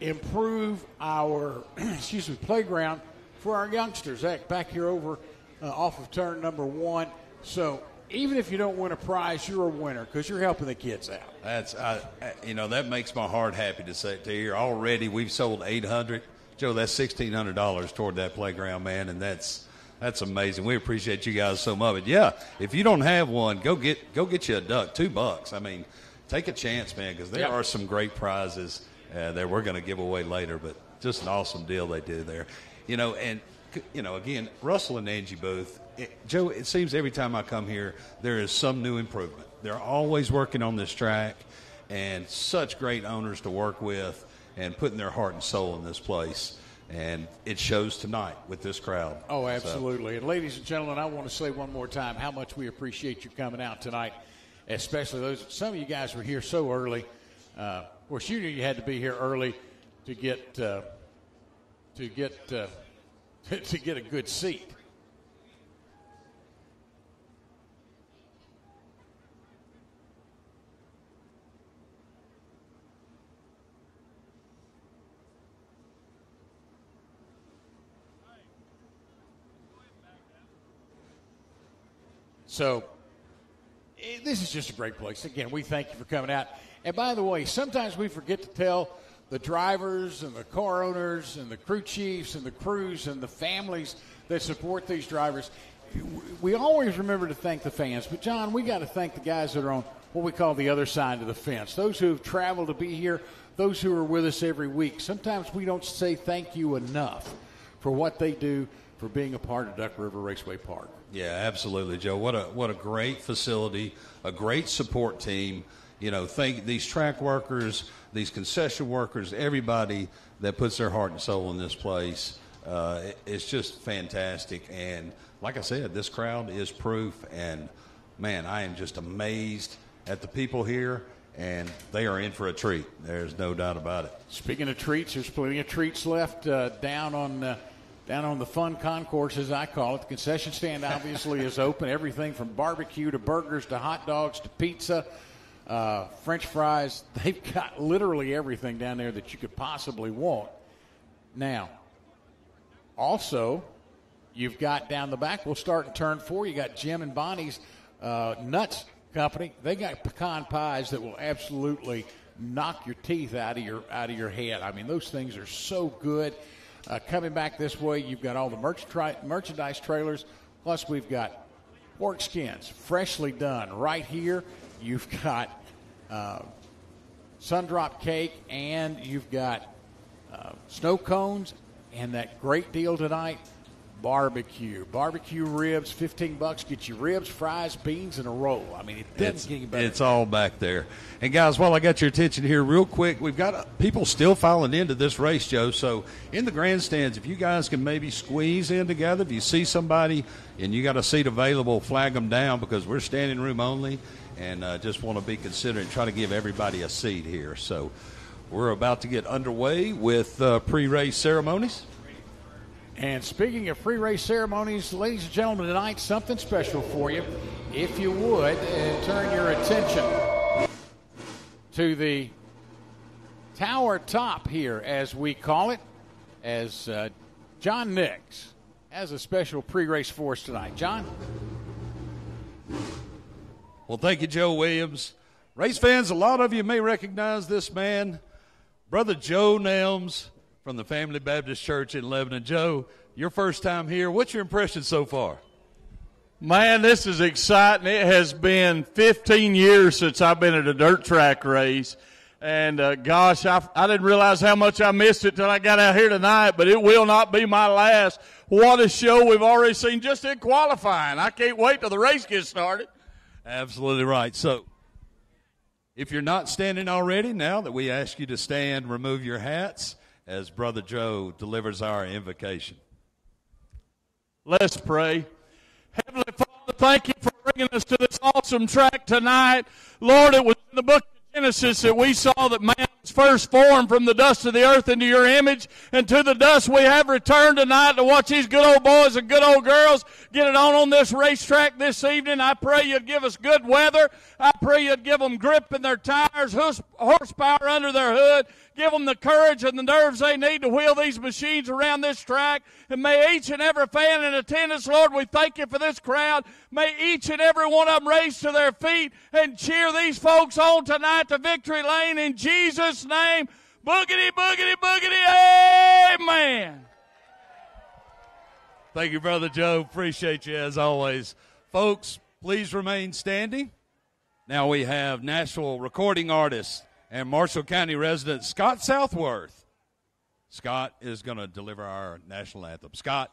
improve our excuse me playground for our youngsters. Back here over uh, off of turn number one. So even if you don't win a prize, you're a winner because you're helping the kids out. That's, uh, you know, that makes my heart happy to say to hear. Already, we've sold 800. Joe, that's $1,600 toward that playground, man, and that's that's amazing. We appreciate you guys so much. But yeah, if you don't have one, go get go get you a duck, two bucks. I mean, take a chance, man, because there Yep. are some great prizes uh, that we're going to give away later. But just an awesome deal they did there, you know. And you know, again, Russell and Angie Booth. It, Joe, it seems every time I come here, there is some new improvement. They're always working on this track, and such great owners to work with, and putting their heart and soul in this place. And it shows tonight with this crowd. Oh, absolutely. So. And ladies and gentlemen, I want to say one more time how much we appreciate you coming out tonight, especially those. Some of you guys were here so early. Uh, of course, you knew you had to be here early to get uh, to get uh, to get a good seat. So, eh, this is just a great place. Again, we thank you for coming out. And by the way, sometimes we forget to tell the drivers and the car owners and the crew chiefs and the crews and the families that support these drivers. We always remember to thank the fans, but John, we got to thank the guys that are on what we call the other side of the fence. Those who have traveled to be here, those who are with us every week. Sometimes we don't say thank you enough for what they do for being a part of Duck River Raceway Park. Yeah, absolutely, Joe. What a what a great facility, a great support team. You know, thank these track workers, these concession workers, everybody that puts their heart and soul in this place. Uh, it, it's just fantastic. And like I said, this crowd is proof. And man, I am just amazed at the people here. And they are in for a treat. There's no doubt about it. Speaking of treats, there's plenty of treats left uh, down on uh, down on the fun concourse, as I call it. The concession stand obviously is open. Everything from barbecue to burgers to hot dogs to pizza uh, French fries. They've got literally everything down there that you could possibly want. Now, also, you've got down the back, we'll start in turn four. You got Jim and Bonnie's uh, Nuts Company. They got pecan pies that will absolutely knock your teeth out of your out of your head. I mean, those things are so good. Uh, coming back this way, you've got all the merch tri- merchandise trailers. Plus, we've got pork skins, freshly done, right here. You've got uh, Sundrop cake, and you've got uh, snow cones, and that great deal tonight barbecue. Barbecue ribs, 15 bucks, get you ribs, fries, beans, and a roll. I mean, it doesn't it's, get any better. It's all back there. And, guys, while I got your attention here, real quick, we've got uh, people still filing into this race, Joe. So, in the grandstands, if you guys can maybe squeeze in together, if you see somebody and you got a seat available, flag them down because we're standing room only and uh, just want to be considerate and try to give everybody a seat here. So we're about to get underway with uh, pre-race ceremonies. And speaking of pre-race ceremonies, ladies and gentlemen, tonight something special for you. If you would, uh, turn your attention to the tower top here, as we call it, as uh, John Nix has a special pre-race for us tonight. John. Well, thank you, Joe Williams. Race fans, a lot of you may recognize this man, Brother Joe Nelms from the Family Baptist Church in Lebanon. Joe, your first time here. What's your impression so far? Man, this is exciting. It has been 15 years since I've been at a dirt track race. And uh, gosh, I, I didn't realize how much I missed it till I got out here tonight, but it will not be my last. What a show we've already seen just in qualifying. I can't wait till the race gets started. Absolutely right. So, if you're not standing already, now that we ask you to stand, remove your hats as Brother Joe delivers our invocation. Let's pray. Heavenly Father, thank you for bringing us to this awesome track tonight. Lord, it was in the book of Genesis that we saw that man first formed from the dust of the earth into your image, and to the dust we have returned tonight to watch these good old boys and good old girls get it on on this racetrack this evening. I pray you'd give us good weather. I pray you'd give them grip in their tires, horsepower under their hood, Give them the courage and the nerves they need to wheel these machines around this track. And may each and every fan in attendance, Lord, we thank you for this crowd. May each and every one of them raise to their feet and cheer these folks on tonight to victory lane in Jesus' name. Boogity, boogity, boogity, amen. Thank you, Brother Joe. Appreciate you as always. Folks, please remain standing. Now we have national recording artist and Marshall County resident Scott Southworth. Scott is going to deliver our national anthem. Scott.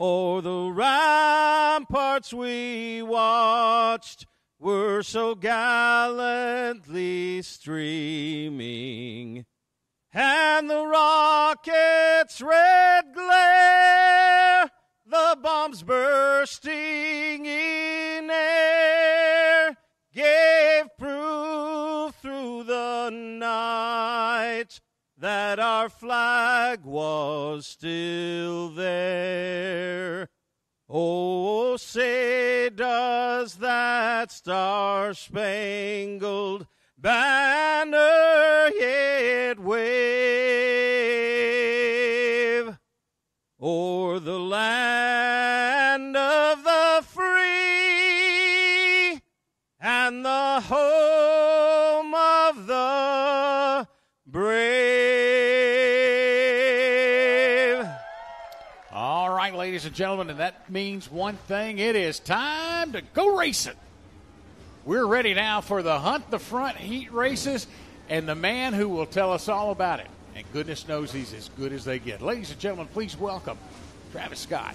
o'er the ramparts we watched were so gallantly streaming, and the rocket's red glare, the bombs bursting in air, gave proof through the night that our flag was still there. Oh, say does that star spangled banner yet wave o'er the land ladies and gentlemen, and that means one thing. It is time to go racing. We're ready now for the Hunt the Front heat races and the man who will tell us all about it. And goodness knows he's as good as they get. Ladies and gentlemen, please welcome Travis Scott.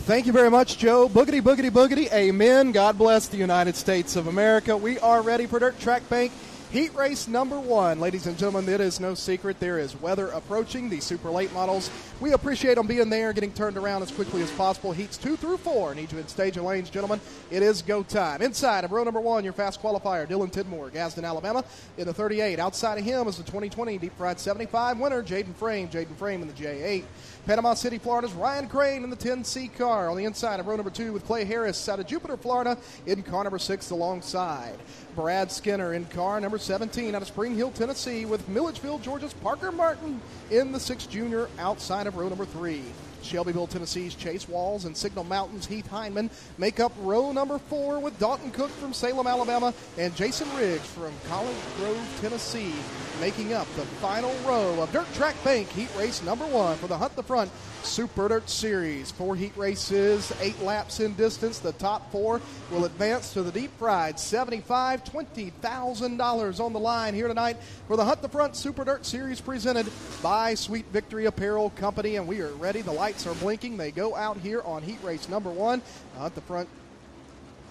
Thank you very much, Joe. Boogity, boogity, boogity. Amen. God bless the United States of America. We are ready for Dirt Track Bank Heat race number one, ladies and gentlemen, it is no secret there is weather approaching. The super late models, we appreciate them being there, getting turned around as quickly as possible. Heats two through four need you in stage lanes, gentlemen. It is go time. Inside of row number one, your fast qualifier, Dylan Tidmore, Gadsden, Alabama, in the 38. Outside of him is the 2020 Deep Fried 75 winner, Jaden Frame. Jaden Frame in the J8. Panama City, Florida's Ryan Crane in the 10C car. On the inside of row number two with Clay Harris out of Jupiter, Florida, in car number six alongside. Brad Skinner in car number 17 out of Spring Hill, Tennessee, with Milledgeville, Georgia's Parker Martin in the six junior outside of row number three. Shelbyville, Tennessee's Chase Walls and Signal Mountain's Heath Hindman make up row number four with Dalton Cook from Salem, Alabama, and Jason Riggs from College Grove, Tennessee, making up the final row of Dirt Track Bank Heat Race number one for the Hunt the Front Super Dirt Series. Four heat races, eight laps in distance. The top four will advance to the deep fried $75, $20,000 on the line here tonight for the Hunt the Front Super Dirt Series presented by Sweet Victory Apparel Company. And we are ready. The lights are blinking. They go out here on heat race number one. Hunt the Front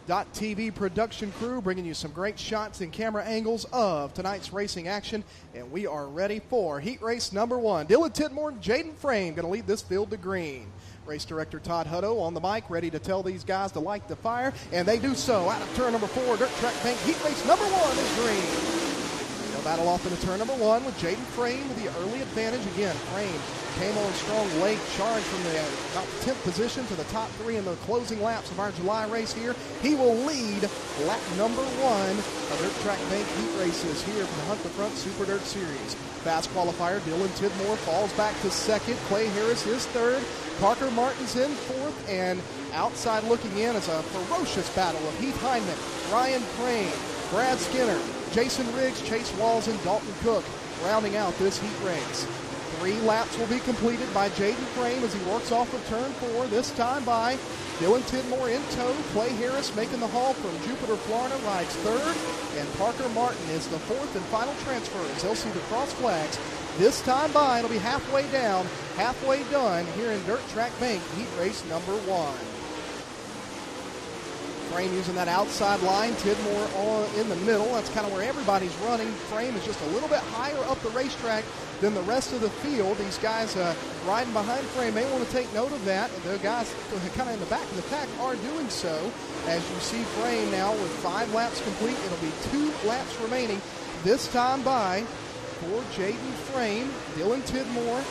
TV production crew bringing you some great shots and camera angles of tonight's racing action, and we are ready for heat race number one. Dylan Tidmore and Jaden Frame going to lead this field to green. Race director Todd Hutto on the mic, ready to tell these guys to light the fire, and they do so. Out of turn number four, dirt track bank heat race number one is green. Battle off into turn number one with Jaden Frame with the early advantage. Again, Frame came on strong late, charged from the uh, about 10th position to the top three in the closing laps of our July race here. He will lead lap number one of Dirt Track Bank Heat Races here from the Hunt the Front Super Dirt Series. Fast qualifier Dylan Tidmore falls back to second. Clay Harris is third. Parker Martin's in fourth. And outside looking in is a ferocious battle of Heath Hindman, Ryan Crane, Brad Skinner, Jason Riggs, Chase Walls, and Dalton Cook rounding out this heat race. Three laps will be completed by Jaden Frame as he works off of turn four, this time by Dylan Tidmore in tow. Clay Harris making the haul from Jupiter, Florida, rides third. And Parker Martin is the fourth and final transfer as he'll see the cross flags. This time by, it'll be halfway down, halfway done here in Dirt Track Bank, heat race number one. Frame using that outside line, Tidmore on in the middle. That's kind of where everybody's running. Frame is just a little bit higher up the racetrack than the rest of the field. These guys uh, riding behind Frame may want to take note of that. The guys kind of in the back of the pack are doing so. As you see Frame now with five laps complete, it'll be two laps remaining. This time by for Jaden Frame, Dylan Tidmore,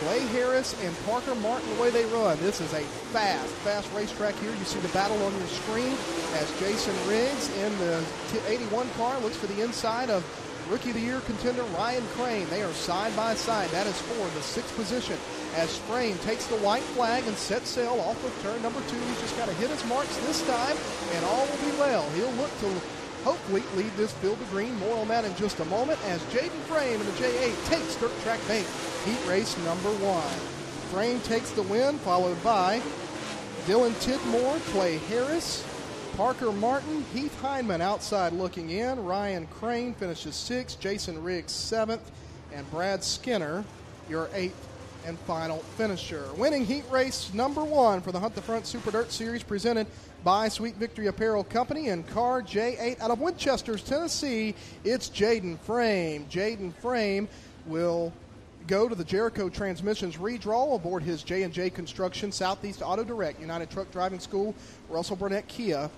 Clay Harris and Parker Martin, the way they run. This is a fast, fast racetrack here. You see the battle on your screen as Jason Riggs in the 81 car looks for the inside of Rookie of the Year contender Ryan Crane. They are side by side. That is for the sixth position. As Crane takes the white flag and sets sail off of turn number two, he's just got to hit his marks this time, and all will be well. He'll look to hopefully lead this field to green. More on that in just a moment as Jaden Frame in the J8 takes Dirt Track Bank heat race number one. Frame takes the win, followed by Dylan Tidmore, Clay Harris, Parker Martin, Heath Hindman outside looking in. Ryan Crane finishes sixth. Jason Riggs seventh. And Brad Skinner, your eighth and final finisher. Winning heat race number one for the Hunt the Front Super Dirt Series presented by Sweet Victory Apparel Company and car J8 out of Winchester's, Tennessee. It's Jaden Frame. Jaden Frame will go to the Jericho Transmissions redraw aboard his J&J Construction, Southeast Auto Direct, United Truck Driving School, Russell Burnett Kia,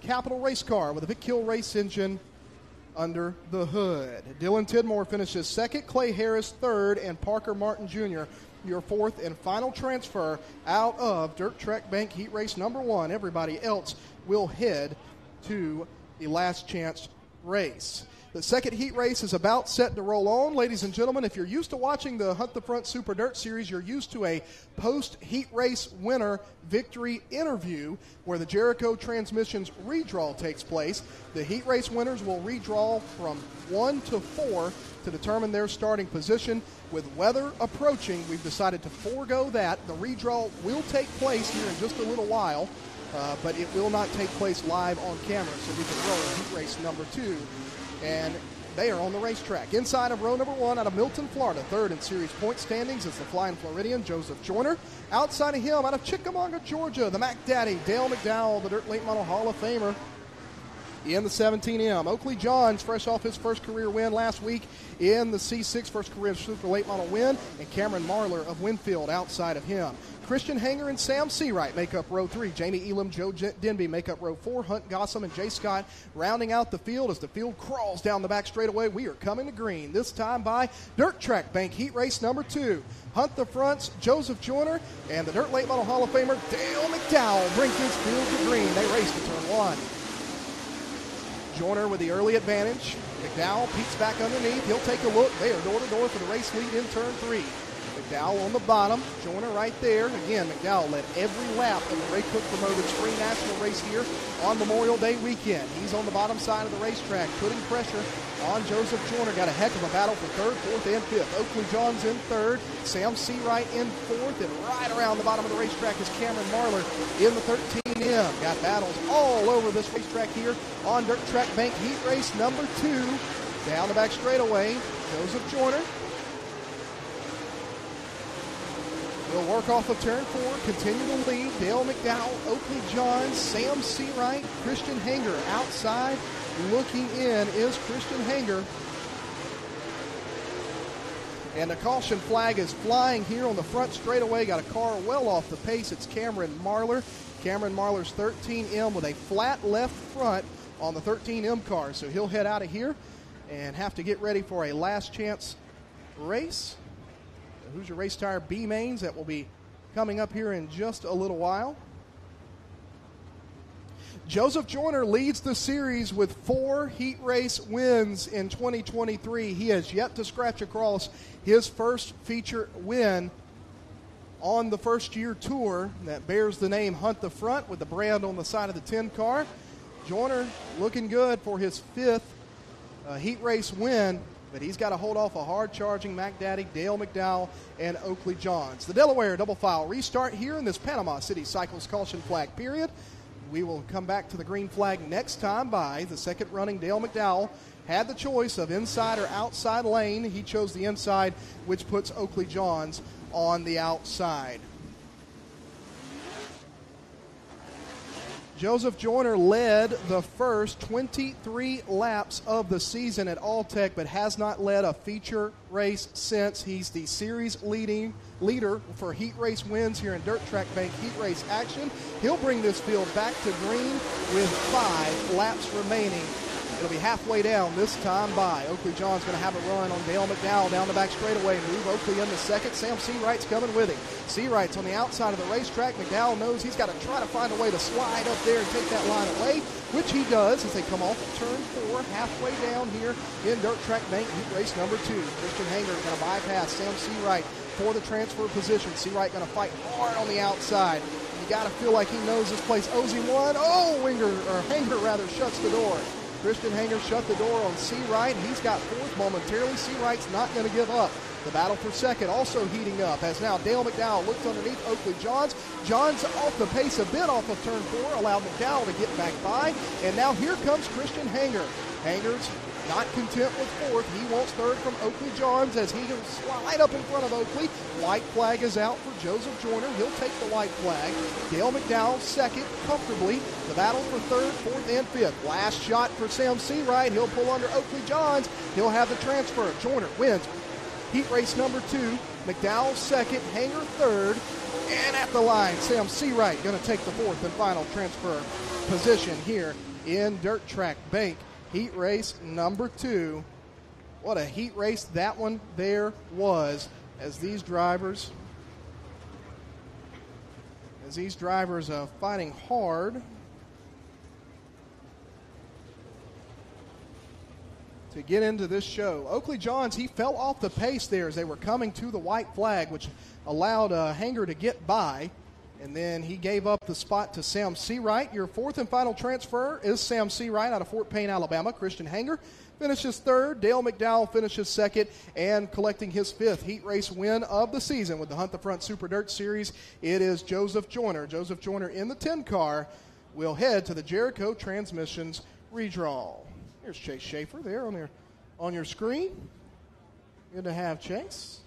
Capital Race Car with a Vic Hill race engine under the hood. Dylan Tidmore finishes second, Clay Harris third, and Parker Martin Jr. your fourth and final transfer out of Dirt Track Bank Heat Race number one. Everybody else will head to the last chance race. The second heat race is about set to roll on. Ladies and gentlemen, if you're used to watching the Hunt the Front Super Dirt Series, you're used to a post heat race winner victory interview where the Jericho Transmissions redraw takes place. The heat race winners will redraw from one to four to determine their starting position. With weather approaching, we've decided to forego that. The redraw will take place here in just a little while. Uh, but it will not take place live on camera, so we can roll heat race number two and they are on the racetrack. Inside of row number one out of Milton, Florida, third in series point standings is the flying Floridian Joseph Joyner. Outside of him, out of Chickamauga, Georgia, the Mac Daddy, Dale McDowell, the Dirt Late Model Hall of Famer. In the 17M, Oakley Johns, fresh off his first career win last week in the C6, first career Super Late Model win, and Cameron Marlar of Winfield outside of him. Christian Hanger and Sam Seawright make up row three. Jamie Elam, Joe Denby make up row four. Hunt Gossam and Jay Scott rounding out the field as the field crawls down the back straightaway. We are coming to green, this time by Dirt Track Bank Heat Race number two. Hunt the fronts, Joseph Joyner, and the Dirt Late Model Hall of Famer Dale McDowell bring this field to green. They race to turn one. Joyner with the early advantage. McDowell peeks back underneath. He'll take a look. They are door to door for the race lead in turn three. McDowell on the bottom, Joyner right there. Again, McDowell led every lap in the Ray Cook promoted spring national race here on Memorial Day weekend. He's on the bottom side of the racetrack, putting pressure on Joseph Joyner. Got a heck of a battle for third, fourth, and fifth. Oakley Johns in third, Sam Seawright in fourth, and right around the bottom of the racetrack is Cameron Marlar in the 13M. Got battles all over this racetrack here on Dirt Track Bank Heat Race number two. Down the back straightaway, Joseph Joyner Will work off of turn four, continue to lead. Dale McDowell, Oakley Johns, Sam Seawright, Christian Hanger outside. Looking in is Christian Hanger. And the caution flag is flying here on the front straightaway. Got a car well off the pace. It's Cameron Marlar. Cameron Marlar's 13M with a flat left front on the 13M car. So he'll head out of here and have to get ready for a last chance race. Hoosier Race Tire B mains that will be coming up here in just a little while. Joseph Joyner leads the series with four heat race wins in 2023. He has yet to scratch across his first feature win on the first year tour that bears the name Hunt the Front with the brand on the side of the 10 car. Joyner looking good for his fifth uh, heat race win but he's got to hold off a hard charging Mac Daddy, Dale McDowell, and Oakley Johns. The Delaware double file restart here in this Panama City Cycles caution flag period. We will come back to the green flag next time by the second running Dale McDowell. Had the choice of inside or outside lane. He chose the inside, which puts Oakley Johns on the outside. Joseph Joyner led the first 23 laps of the season at Alltech, but has not led a feature race since. He's the series leading leader for heat race wins here in Dirt Track Bank heat race action. He'll bring this field back to green with five laps remaining It'll be halfway down this time by. Oakley John's going to have a run on Dale McDowell down the back straightaway. Move Oakley into second. Sam Seawright's coming with him. Seawright's on the outside of the racetrack. McDowell knows he's got to try to find a way to slide up there and take that line away, which he does as they come off of turn four, halfway down here in Dirt Track Bank Heat Race number two. Christian Hanger going to bypass Sam Seawright for the transfer position. Seawright going to fight hard on the outside. You got to feel like he knows this place him one. Oh, Winger, or Hanger rather, shuts the door. Christian Hanger shut the door on Seawright. He's got fourth momentarily. Seawright's not going to give up. The battle for second also heating up as now Dale McDowell looks underneath Oakley Johns. Johns off the pace a bit off of turn four, allowed McDowell to get back by. And now here comes Christian Hanger. Hanger's not content with fourth. He wants third from Oakley Johns as he can slide up in front of Oakley. White flag is out for Joseph Joyner. He'll take the white flag. Dale McDowell second comfortably. The battle for third, fourth, and fifth. Last shot for Sam Seawright. He'll pull under Oakley Johns. He'll have the transfer. Joyner wins heat race number two. McDowell second, Hanger third. And at the line, Sam Seawright going to take the fourth and final transfer position here in Dirt Track Bank heat race number two. What a heat race that one there was as these drivers as these drivers are fighting hard to get into this show. Oakley Johns, he fell off the pace there as they were coming to the white flag, which allowed uh, Hanger to get by. And then he gave up the spot to Sam Seawright. Your fourth and final transfer is Sam Seawright out of Fort Payne, Alabama. Christian Hanger finishes third. Dale McDowell finishes second and collecting his fifth heat race win of the season with the Hunt the Front Super Dirt Series. It is Joseph Joyner. Joseph Joyner in the 10 car will head to the Jericho Transmissions redraw. Here's Chase Schaefer there on your, on your screen. Good to have Chase.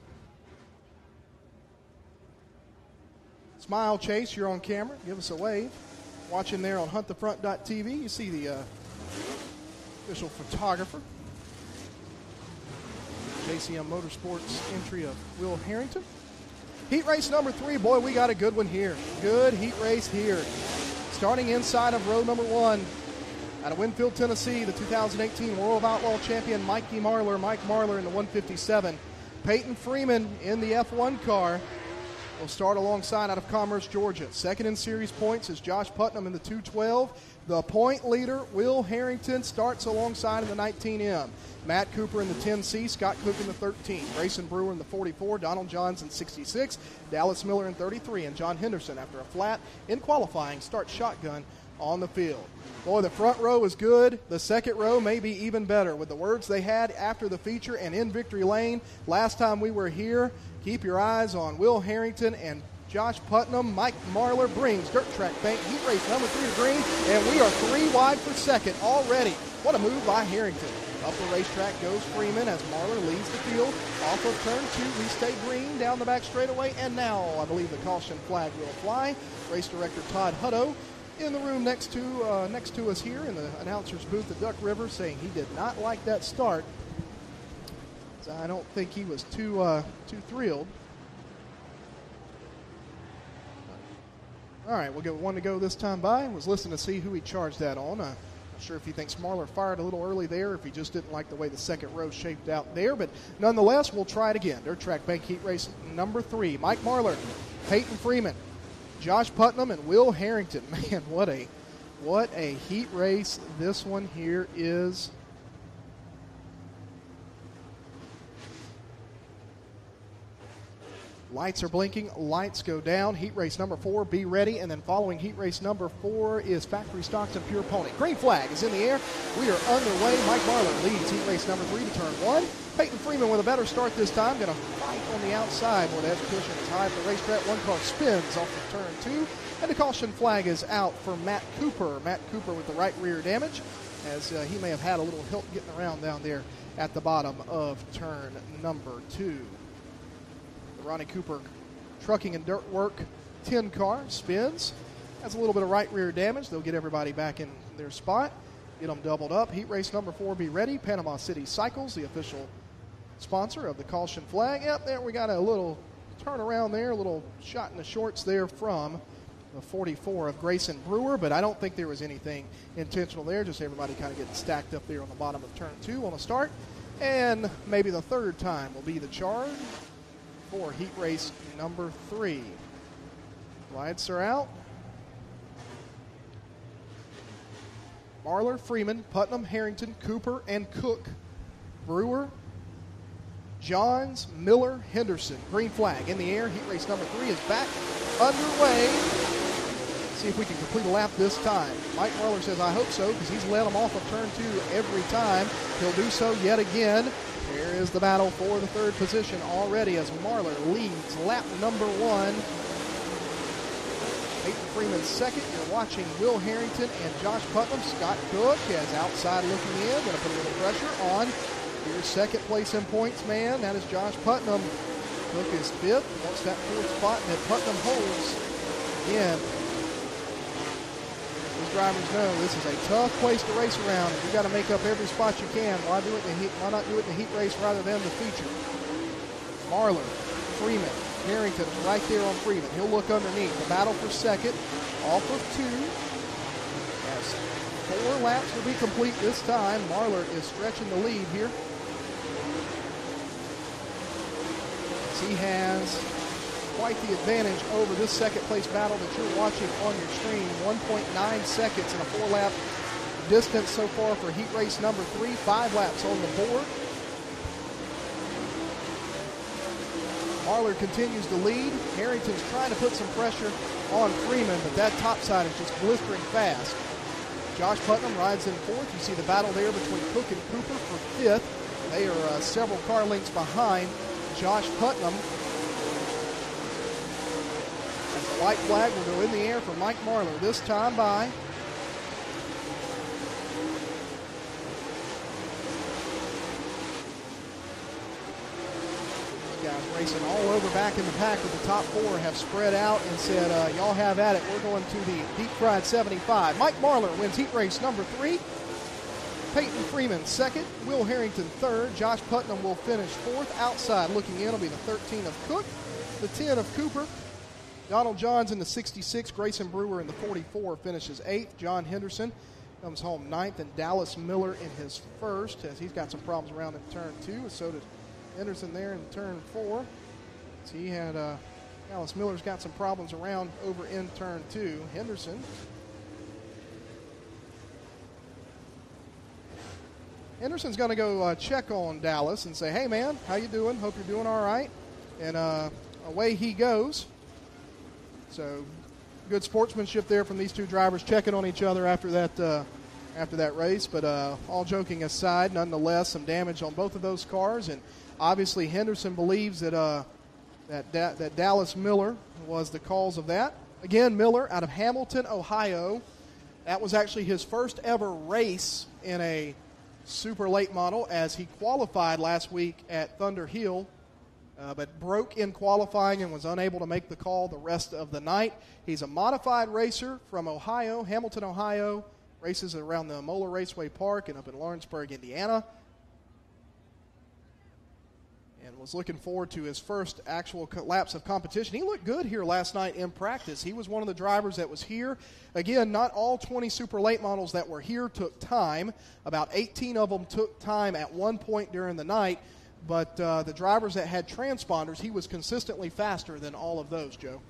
Smile, Chase. You're on camera. Give us a wave. Watching there on huntthefront.tv, you see the uh, official photographer. JCM Motorsports entry of Will Harrington. Heat race number three. Boy, we got a good one here. Good heat race here. Starting inside of row number one. Out of Winfield, Tennessee, the 2018 World Outlaw champion Mikey Marlar. Mike Marlar in the 157. Peyton Freeman in the F1 car will start alongside out of Commerce, Georgia. Second in series points is Josh Putnam in the 212. The point leader, Will Harrington, starts alongside in the 19M. Matt Cooper in the 10C, Scott Cook in the 13, Grayson Brewer in the 44, Donald Johns in 66, Dallas Miller in 33, and John Henderson, after a flat in qualifying, starts shotgun on the field. Boy, the front row is good. The second row may be even better with the words they had after the feature and in victory lane. Last time we were here, keep your eyes on Will Harrington and Josh Putnam. Mike Marlar brings Dirt Track Bank Heat Race number three to green, and we are three wide for second already. What a move by Harrington. Up the racetrack goes Freeman as Marlar leads the field. Off of turn two, we stay green down the back straightaway, and now I believe the caution flag will fly. Race director Todd Hutto in the room next to uh, next to us here in the announcer's booth at Duck River, saying he did not like that start. I don't think he was too uh, too thrilled. All right, we'll get one to go this time by. Was listening to see who he charged that on. Uh, not sure if he thinks Marlar fired a little early there, if he just didn't like the way the second row shaped out there. But nonetheless, we'll try it again. Dirt Track Bank Heat Race number three. Mike Marlar, Peyton Freeman, Josh Putnam and Will Harrington. Man, what a what a heat race this one here is. Lights are blinking, lights go down. Heat race number four, be ready. And then following heat race number four is Factory Stocks and Pure Pony. Green flag is in the air. We are underway. Mike Marlar leads heat race number three to turn one. Peyton Freeman with a better start this time. Going to fight on the outside where that cushion is high for the racetrack. One car spins off of turn two. And the caution flag is out for Matt Cooper. Matt Cooper with the right rear damage as uh, he may have had a little help getting around down there at the bottom of turn number two. Ronnie Cooper trucking and dirt work 10 car spins. Has a little bit of right rear damage. They'll get everybody back in their spot. Get them doubled up. Heat race number four, be ready. Panama City Cycles, the official sponsor of the caution flag. Yep, there we got a little turnaround there, a little shot in the shorts there from the 44 of Grayson Brewer, but I don't think there was anything intentional there. Just everybody kind of getting stacked up there on the bottom of turn two on a start. And maybe the third time will be the charge for heat race number three. Lights are out. Marlar, Freeman, Putnam, Harrington, Cooper, and Cook. Brewer, Johns, Miller, Henderson. Green flag in the air. Heat race number three is back underway. See if we can complete a lap this time. Mike Marlar says, I hope so, because he's led them off of turn two every time. He'll do so yet again. Here is the battle for the third position already as Marlar leads lap number one. Peyton Freeman second. You're watching Will Harrington and Josh Putnam. Scott Cook as outside looking in. Going to put a little pressure on. Here's second place in points, man. That is Josh Putnam. Cook is fifth. Wants that fourth spot that Putnam holds. Again, these drivers know this is a tough place to race around. And you got to make up every spot you can. Why do it in the heat? Why not do it in the heat race rather than the feature? Marlar, Freeman, Harrington right there on Freeman. He'll look underneath. The battle for second, off of two. As four laps will be complete this time. Marlar is stretching the lead here. As he has quite the advantage over this second place battle that you're watching on your screen. 1.9 seconds in a four lap distance so far for heat race number three. Five laps on the board. Marlar continues to lead. Harrington's trying to put some pressure on Freeman, but that top side is just blistering fast. Josh Putnam rides in fourth. You see the battle there between Cook and Cooper for fifth. They are uh, several car lengths behind Josh Putnam. As the white flag will go in the air for Mike Marlar, this time by guys racing all over back in the pack with the top four have spread out and said, uh, y'all have at it. We're going to the deep fried 75. Mike Marlar wins heat race number three. Peyton Freeman second. Will Harrington third. Josh Putnam will finish fourth. Outside looking in will be the 13 of Cook, the 10 of Cooper. Donald Johns in the 66. Grayson Brewer in the 44 finishes eighth. John Henderson comes home ninth. And Dallas Miller in his first as he's got some problems around in turn two. So does Henderson there in turn four. So he had uh, Dallas Miller's got some problems around over in turn two. Henderson. Henderson's going to go uh, check on Dallas and say, "Hey, man, how you doing? Hope you're doing all right." And uh, away he goes. So good sportsmanship there from these two drivers, checking on each other after that uh, after that race. But uh, all joking aside, nonetheless, some damage on both of those cars, and obviously Henderson believes that uh, that da- that Dallas Miller was the cause of that. Again, Miller out of Hamilton, Ohio. That was actually his first ever race in a super late model as he qualified last week at Thunder Hill, uh, but broke in qualifying and was unable to make the call the rest of the night. He's a modified racer from Ohio, Hamilton, Ohio. Races around the Moler Raceway Park and up in Lawrenceburg, Indiana. And was looking forward to his first actual laps of competition. He looked good here last night in practice. He was one of the drivers that was here. Again, not all 20 super late models that were here took time. About 18 of them took time at one point during the night. But uh, the drivers that had transponders, he was consistently faster than all of those, Joe.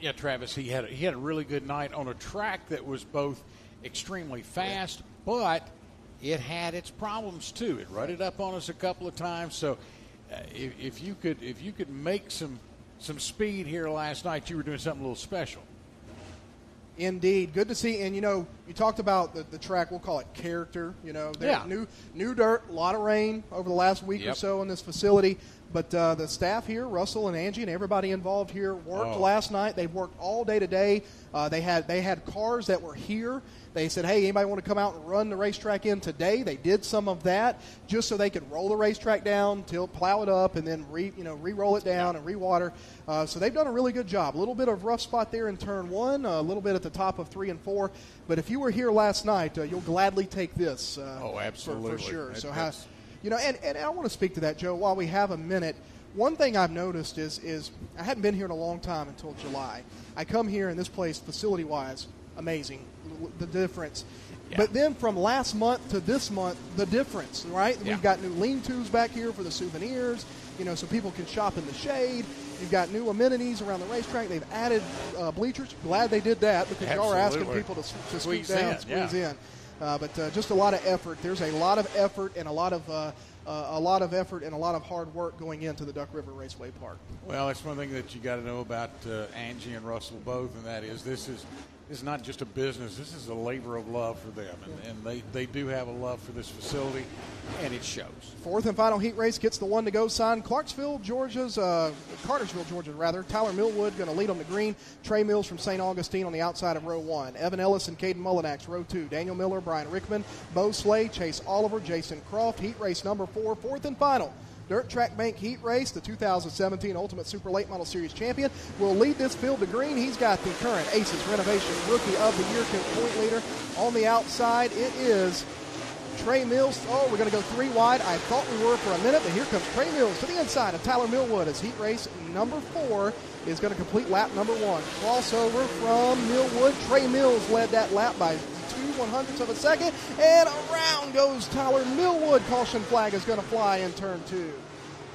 Yeah, Travis, he had he had a really good night on a track that was both extremely fast, but it had its problems too. It rutted up on us a couple of times. So, uh, if, if you could if you could make some some speed here last night, you were doing something a little special. Indeed, good to see. And you know, you talked about the, the track. We'll call it character. You know, Yeah. new new dirt, a lot of rain over the last week or so in this facility. But uh, the staff here, Russell and Angie, and everybody involved here worked Oh. last night. They worked all day today. Uh, they had they had cars that were here. They said, "Hey, anybody want to come out and run the racetrack in today?" They did some of that just so they could roll the racetrack down, tilt, plow it up, and then re you know re-roll it down and rewater. Uh, so they've done a really good job. A little bit of rough spot there in turn one, a little bit at the top of three and four. But if you were here last night, uh, you'll gladly take this. Uh, Oh, absolutely. for, sure. That- so how, you know, and, and I want to speak to that, Joe, while we have a minute. One thing I've noticed is is I hadn't been here in a long time until July. I come here and this place, facility wise, amazing. The difference. But then from last month to this month, the difference, right? Yeah. We've got new lean-tos back here for the souvenirs, you know, so people can shop in the shade. You've got new amenities around the racetrack. They've added uh, bleachers. Glad they did that because y'all are asking people to, to Squeeze down, in, squeeze yeah. in. Uh, but uh, just a lot of effort. There's a lot of effort and a lot of uh, uh, a lot of effort and a lot of hard work going into the Duck River Raceway Park. Well, that's one thing that you got to know about uh, Angie and Russell both, and that is this is this is not just a business. This is a labor of love for them, and, and they, they do have a love for this facility, and it shows. Fourth and final heat race gets the one to go sign. Clarksville, Georgia's, uh, Cartersville, Georgia, rather. Tyler Millwood going to lead on the green. Trey Mills from St. Augustine on the outside of row one. Evan Ellis and Caden Mullinax, row two. Daniel Miller, Brian Rickman, Bo Slay, Chase Oliver, Jason Croft. Heat race number four, fourth and final. Dirt Track Bank Heat Race, the 2017 Ultimate Super Late Model Series champion, will lead this field to green. He's got the current Aces Renovation Rookie of the Year point leader. On the outside, it is Trey Mills. Oh, we're going to go three wide. I thought we were for a minute, but here comes Trey Mills to the inside of Tyler Millwood as heat race number four is going to complete lap number one. Crossover from Millwood. Trey Mills led that lap by two one hundredths of a second, and around goes Tyler Millwood. Caution flag is going to fly in turn two.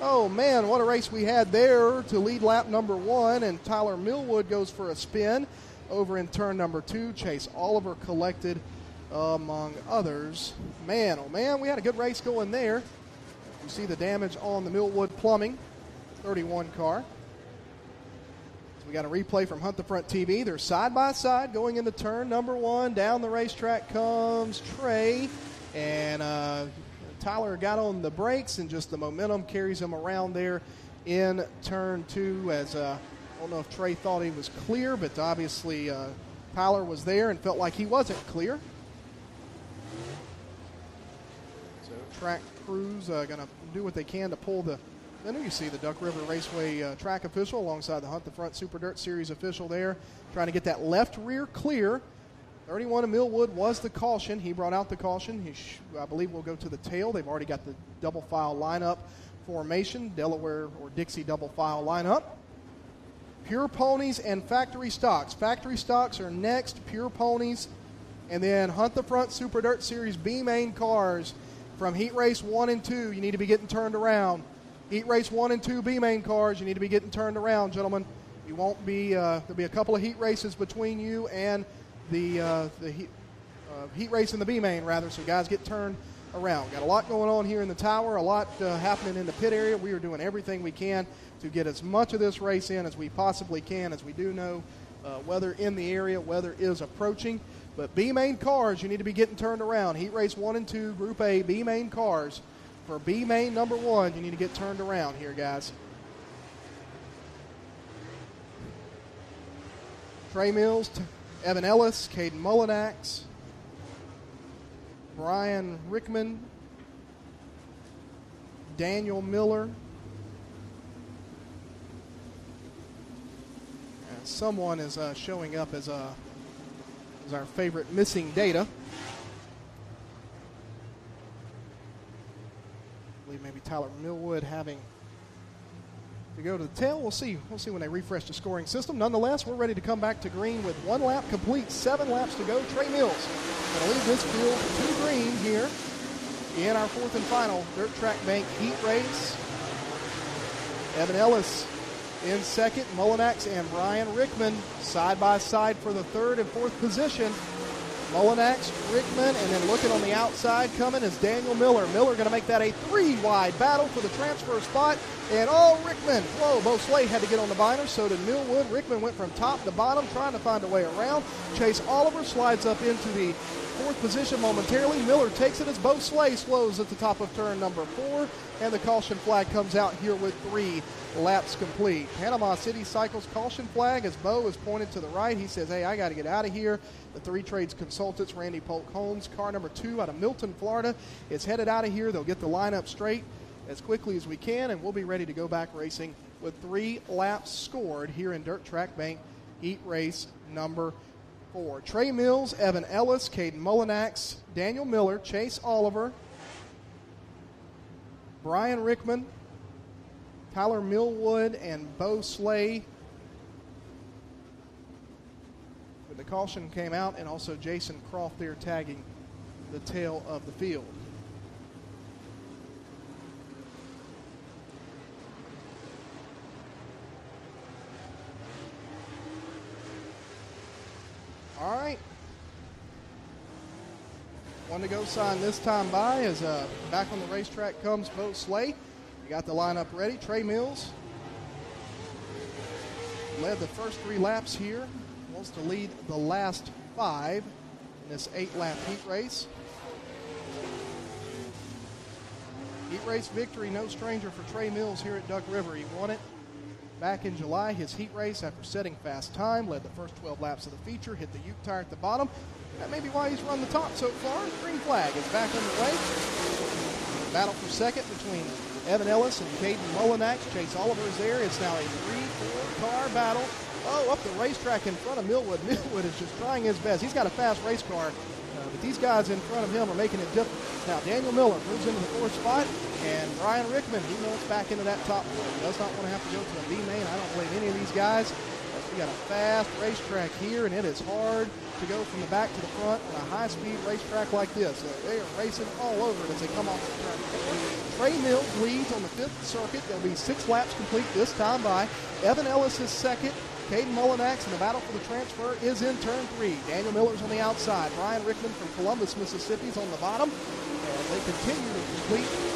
Oh man, what a race we had there to lead lap number one, and Tyler Millwood goes for a spin over in turn number two. Chase Oliver collected among others. Man, oh man, we had a good race going there. You see the damage on the Millwood Plumbing 31 car. Got a replay from Hunt the Front TV. They're side by side going into the turn number one. Down the racetrack comes Trey, and uh, Tyler got on the brakes, and just the momentum carries him around there in turn two. As uh, I don't know if Trey thought he was clear, but obviously uh, Tyler was there and felt like he wasn't clear. So track crews uh, going to do what they can to pull the. Then you see the Duck River Raceway uh, track official alongside the Hunt the Front Super Dirt Series official there, trying to get that left rear clear. 31 of Millwood was the caution. He brought out the caution. He, sh- I believe, will go to the tail. They've already got the double file lineup formation, Delaware or Dixie double file lineup. Pure ponies and factory stocks. Factory stocks are next. Pure ponies, and then Hunt the Front Super Dirt Series B main cars from Heat Race one and two. You need to be getting turned around. Heat Race one and two B main cars. You need to be getting turned around, gentlemen. You won't be. Uh, there'll be a couple of heat races between you and the uh, the heat, uh, heat race in the B main rather. So guys, get turned around. Got a lot going on here in the tower. A lot uh, happening in the pit area. We are doing everything we can to get as much of this race in as we possibly can, as we do know uh, weather in the area. Weather is approaching. But B main cars, you need to be getting turned around. Heat race one and two, Group A, B main cars. For B main number one, you need to get turned around here, guys. Trey Mills, Evan Ellis, Caden Mullinax, Brian Rickman, Daniel Miller, and someone is uh, showing up as, uh, as our favorite missing data. I believe maybe Tyler Millwood having to go to the tail. We'll see. We'll see when they refresh the scoring system. Nonetheless, we're ready to come back to green with one lap complete, seven laps to go. Trey Mills going to leave this field to green here in our fourth and final dirt track bank heat race. Evan Ellis in second, Mullinax and Brian Rickman side by side for the third and fourth position. Mullinax, Rickman, and then looking on the outside coming is Daniel Miller. Miller going to make that a three wide battle for the transfer spot. And oh, Rickman, whoa, Bo Slay had to get on the binder, so did Millwood. Rickman went from top to bottom trying to find a way around. Chase Oliver slides up into the fourth position momentarily. Miller takes it as Bo Slay slows at the top of turn number four, and the caution flag comes out here with three laps complete. Panama City cycles caution flag as Bo is pointed to the right. He says, Hey, I got to get out of here. The three trades consultants, Randy Polk Holmes, car number two out of Milton, Florida, is headed out of here. They'll get the lineup straight as quickly as we can, and we'll be ready to go back racing with three laps scored here in Dirt Track Bank Heat Race number four. Trey Mills, Evan Ellis, Caden Mullinax, Daniel Miller, Chase Oliver, Brian Rickman, Tyler Millwood and Bo Slay. But the caution came out, and also Jason Croft there tagging the tail of the field. All right. One to go sign this time by as uh, back on the racetrack comes Bo Slay. We got the lineup ready. Trey Mills led the first three laps here. Wants to lead the last five in this eight lap heat race. Heat race victory, no stranger for Trey Mills here at Duck River. He won it back in July, his heat race after setting fast time, led the first 12 laps of the feature, hit the Ute tire at the bottom. That may be why he's run the top so far. Green flag is back underway. Battle for second between Evan Ellis and Caden Mullinax. Chase Oliver is there. It's now a three-four car battle. Oh, up the racetrack in front of Millwood. Millwood is just trying his best. He's got a fast race car, uh, but these guys in front of him are making it difficult. Now, Daniel Miller moves into the fourth spot, and Brian Rickman, he wants back into that top four. Does not want to have to go to a B main. I don't blame any of these guys. We got a fast racetrack here, and it is hard to go from the back to the front on a high-speed racetrack like this. Uh, they are racing all over as they come off the turn. Trey Mills leads on the fifth circuit. There'll be six laps complete this time by. Evan Ellis is second. Caden Mullinax in the battle for the transfer is in turn three. Daniel Miller's on the outside. Brian Rickman from Columbus, Mississippi is on the bottom. And they continue to complete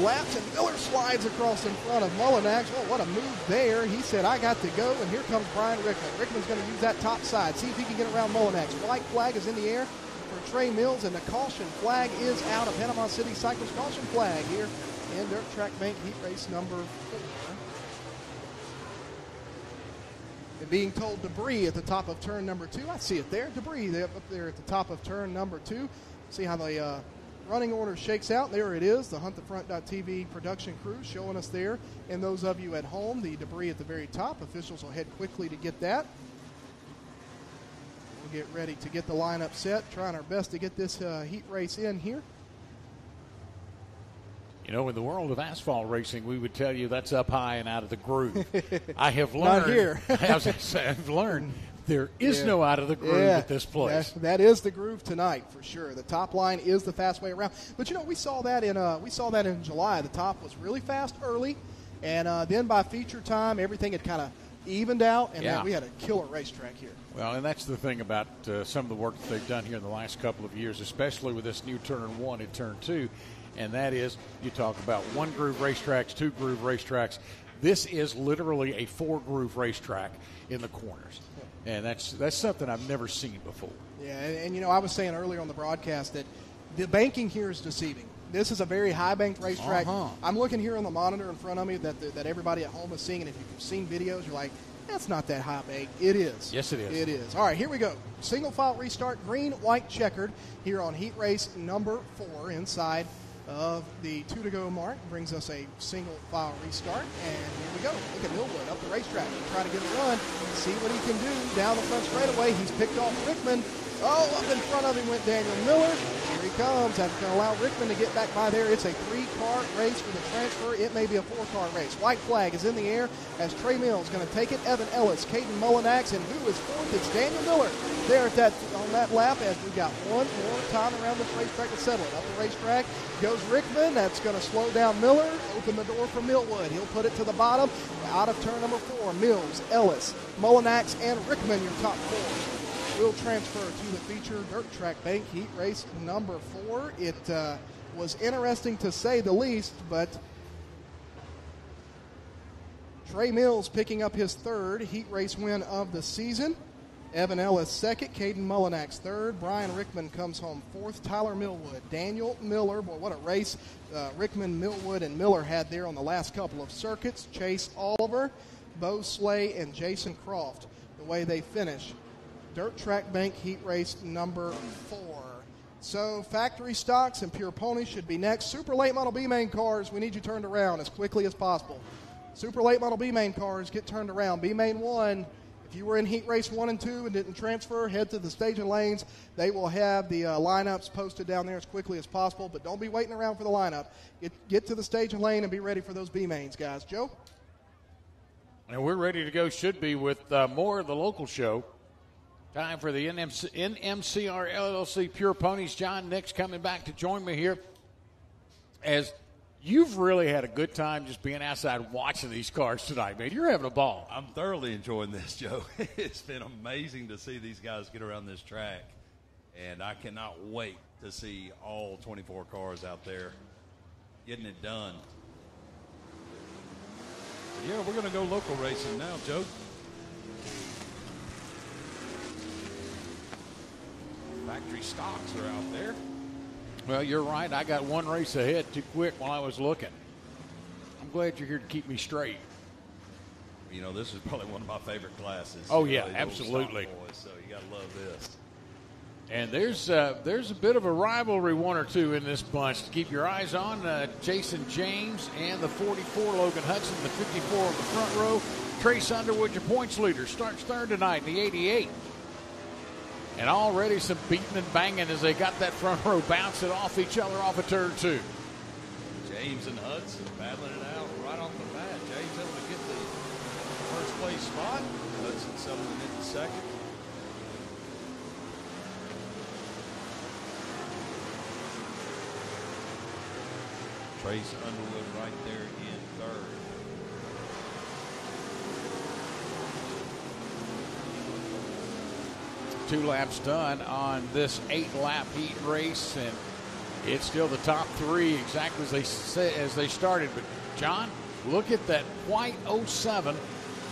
laps, and Miller slides across in front of Mullinax. Oh, what a move there. He said, I got to go, and here comes Brian Rickman. Rickman's going to use that top side, see if he can get around Mullinax. White flag is in the air for Trey Mills, and the caution flag is out of Panama City Cycles caution flag here in Dirt Track Bank Heat Race number four. And being told debris at the top of turn number two. I see it there. Debris up there at the top of turn number two. See how they uh, running order shakes out. There it is, the HuntTheFront.tv production crew showing us there. And those of you at home, the debris at the very top. Officials will head quickly to get that. We'll get ready to get the lineup set, trying our best to get this uh, heat race in here. You know, in the world of asphalt racing, we would tell you that's up high and out of the groove. I have learned. Not here. I've learned there is Yeah. no out of the groove Yeah, at this place. that- that is the groove tonight for sure. The top line is the fast way around. But you know, we saw that in uh, we saw that in July. The top was really fast early, and uh, then by feature time, everything had kind of evened out, and Yeah. we had a killer racetrack here. Well, and that's the thing about uh, some of the work that they've done here in the last couple of years, especially with this new turn one and turn two, and that is you talk about one groove racetracks, two groove racetracks. This is literally a four groove racetrack in the corners, and that's that's something I've never seen before. Yeah, and, and you know, I was saying earlier on the broadcast that the banking here is deceiving. This is a very high banked racetrack. Uh-huh. I'm looking here on the monitor in front of me that that everybody at home is seeing, and if you've seen videos, you're like, that's not that high bank. It is. Yes, it is. It is. All right, here we go. Single file restart, green, white, checkered here on heat race number four inside of the two to go mark. Brings us a single file restart, and here we go. Look at Millwood up the racetrack. Try to get a run, see what he can do down the front straightaway. He's picked off Rickman. Oh, up in front of him went Daniel Miller. Here he comes. That's going to allow Rickman to get back by there. It's a three-car race for the transfer. It may be a four-car race. White flag is in the air as Trey Mills going to take it. Evan Ellis, Caden Mullinax, and who is fourth? It's Daniel Miller there at that on that lap as we got one more time around this racetrack to settle it. Up the racetrack goes Rickman. That's going to slow down Miller. Open the door for Millwood. He'll put it to the bottom. Out of turn number four, Mills, Ellis, Mullinax, and Rickman, your top four will transfer to the feature dirt track bank heat race number four. It uh, was interesting to say the least, but Trey Mills picking up his third heat race win of the season. Evan Ellis second, Caden Mullinax third, Brian Rickman comes home fourth, Tyler Millwood, Daniel Miller, boy, what a race uh, Rickman, Millwood, and Miller had there on the last couple of circuits. Chase Oliver, Bo Slay, and Jason Croft, the way they finish. Dirt Track Bank Heat Race number four. So factory stocks and pure ponies should be next. Super late model B main cars, we need you turned around as quickly as possible. Super late model B main cars get turned around. B main one, if you were in heat race one and two and didn't transfer, head to the staging lanes. They will have the uh, lineups posted down there as quickly as possible, but don't be waiting around for the lineup. Get, get to the staging lane and be ready for those B mains, guys. Joe? And we're ready to go, should be, with uh, more of the local show. Time for the NMC, NMCR LLC Pure Ponies. John Nix coming back to join me here. As you've really had a good time just being outside watching these cars tonight, man. You're having a ball. I'm thoroughly enjoying this, Joe. it's been amazing to see these guys get around this track, and I cannot wait to see all 24 cars out there getting it done. Yeah, we're going to go local racing now, Joe. Factory stocks are out there. Well, you're right. I got one race ahead too quick while I was looking. I'm glad you're here to keep me straight. You know, this is probably one of my favorite classes. Oh, yeah, know, absolutely. Boys, so you got to love this. And there's uh, there's a bit of a rivalry, one or two in this bunch to keep your eyes on. Uh, Jason James and the 44, Logan Hudson, the 54 in the front row. Trace Underwood, your points leader, starts third tonight in the 88. And already some beating and banging as they got that front row bouncing off each other off of turn two. James and Hudson battling it out right off the bat. James able to get the first place spot. Hudson settling into second. Trace Underwood right there in third. Two laps done on this eight lap heat race, and it's still the top three exactly as they sa- as they started. But John, look at that white 07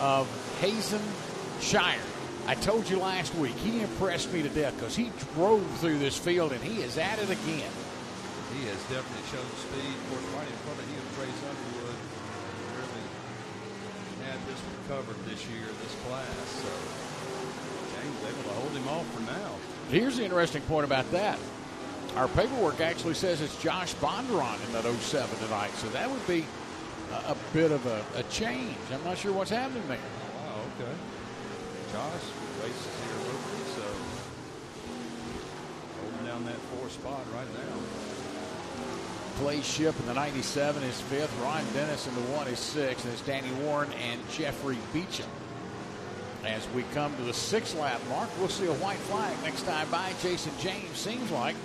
of Hazen Shire. I told you last week he impressed me to death because he drove through this field and he is at it again. He has definitely shown speed. Of course, right in front of him, Trace Underwood really had this one covered this year, this class. So James able to hold him off for now. Here's the interesting point about that. Our paperwork actually says it's Josh Bondurant in that 07 tonight, so that would be a, a bit of a, a change. I'm not sure what's happening there. Wow, okay. Josh races here locally, so holding down that four spot right now. Clay Ship in the 97 is fifth. Ron Dennis in the one is sixth. And it's Danny Warren and Jeffrey Beecham. As we come to the six lap mark, we'll see a white flag next time by. Jason James seems like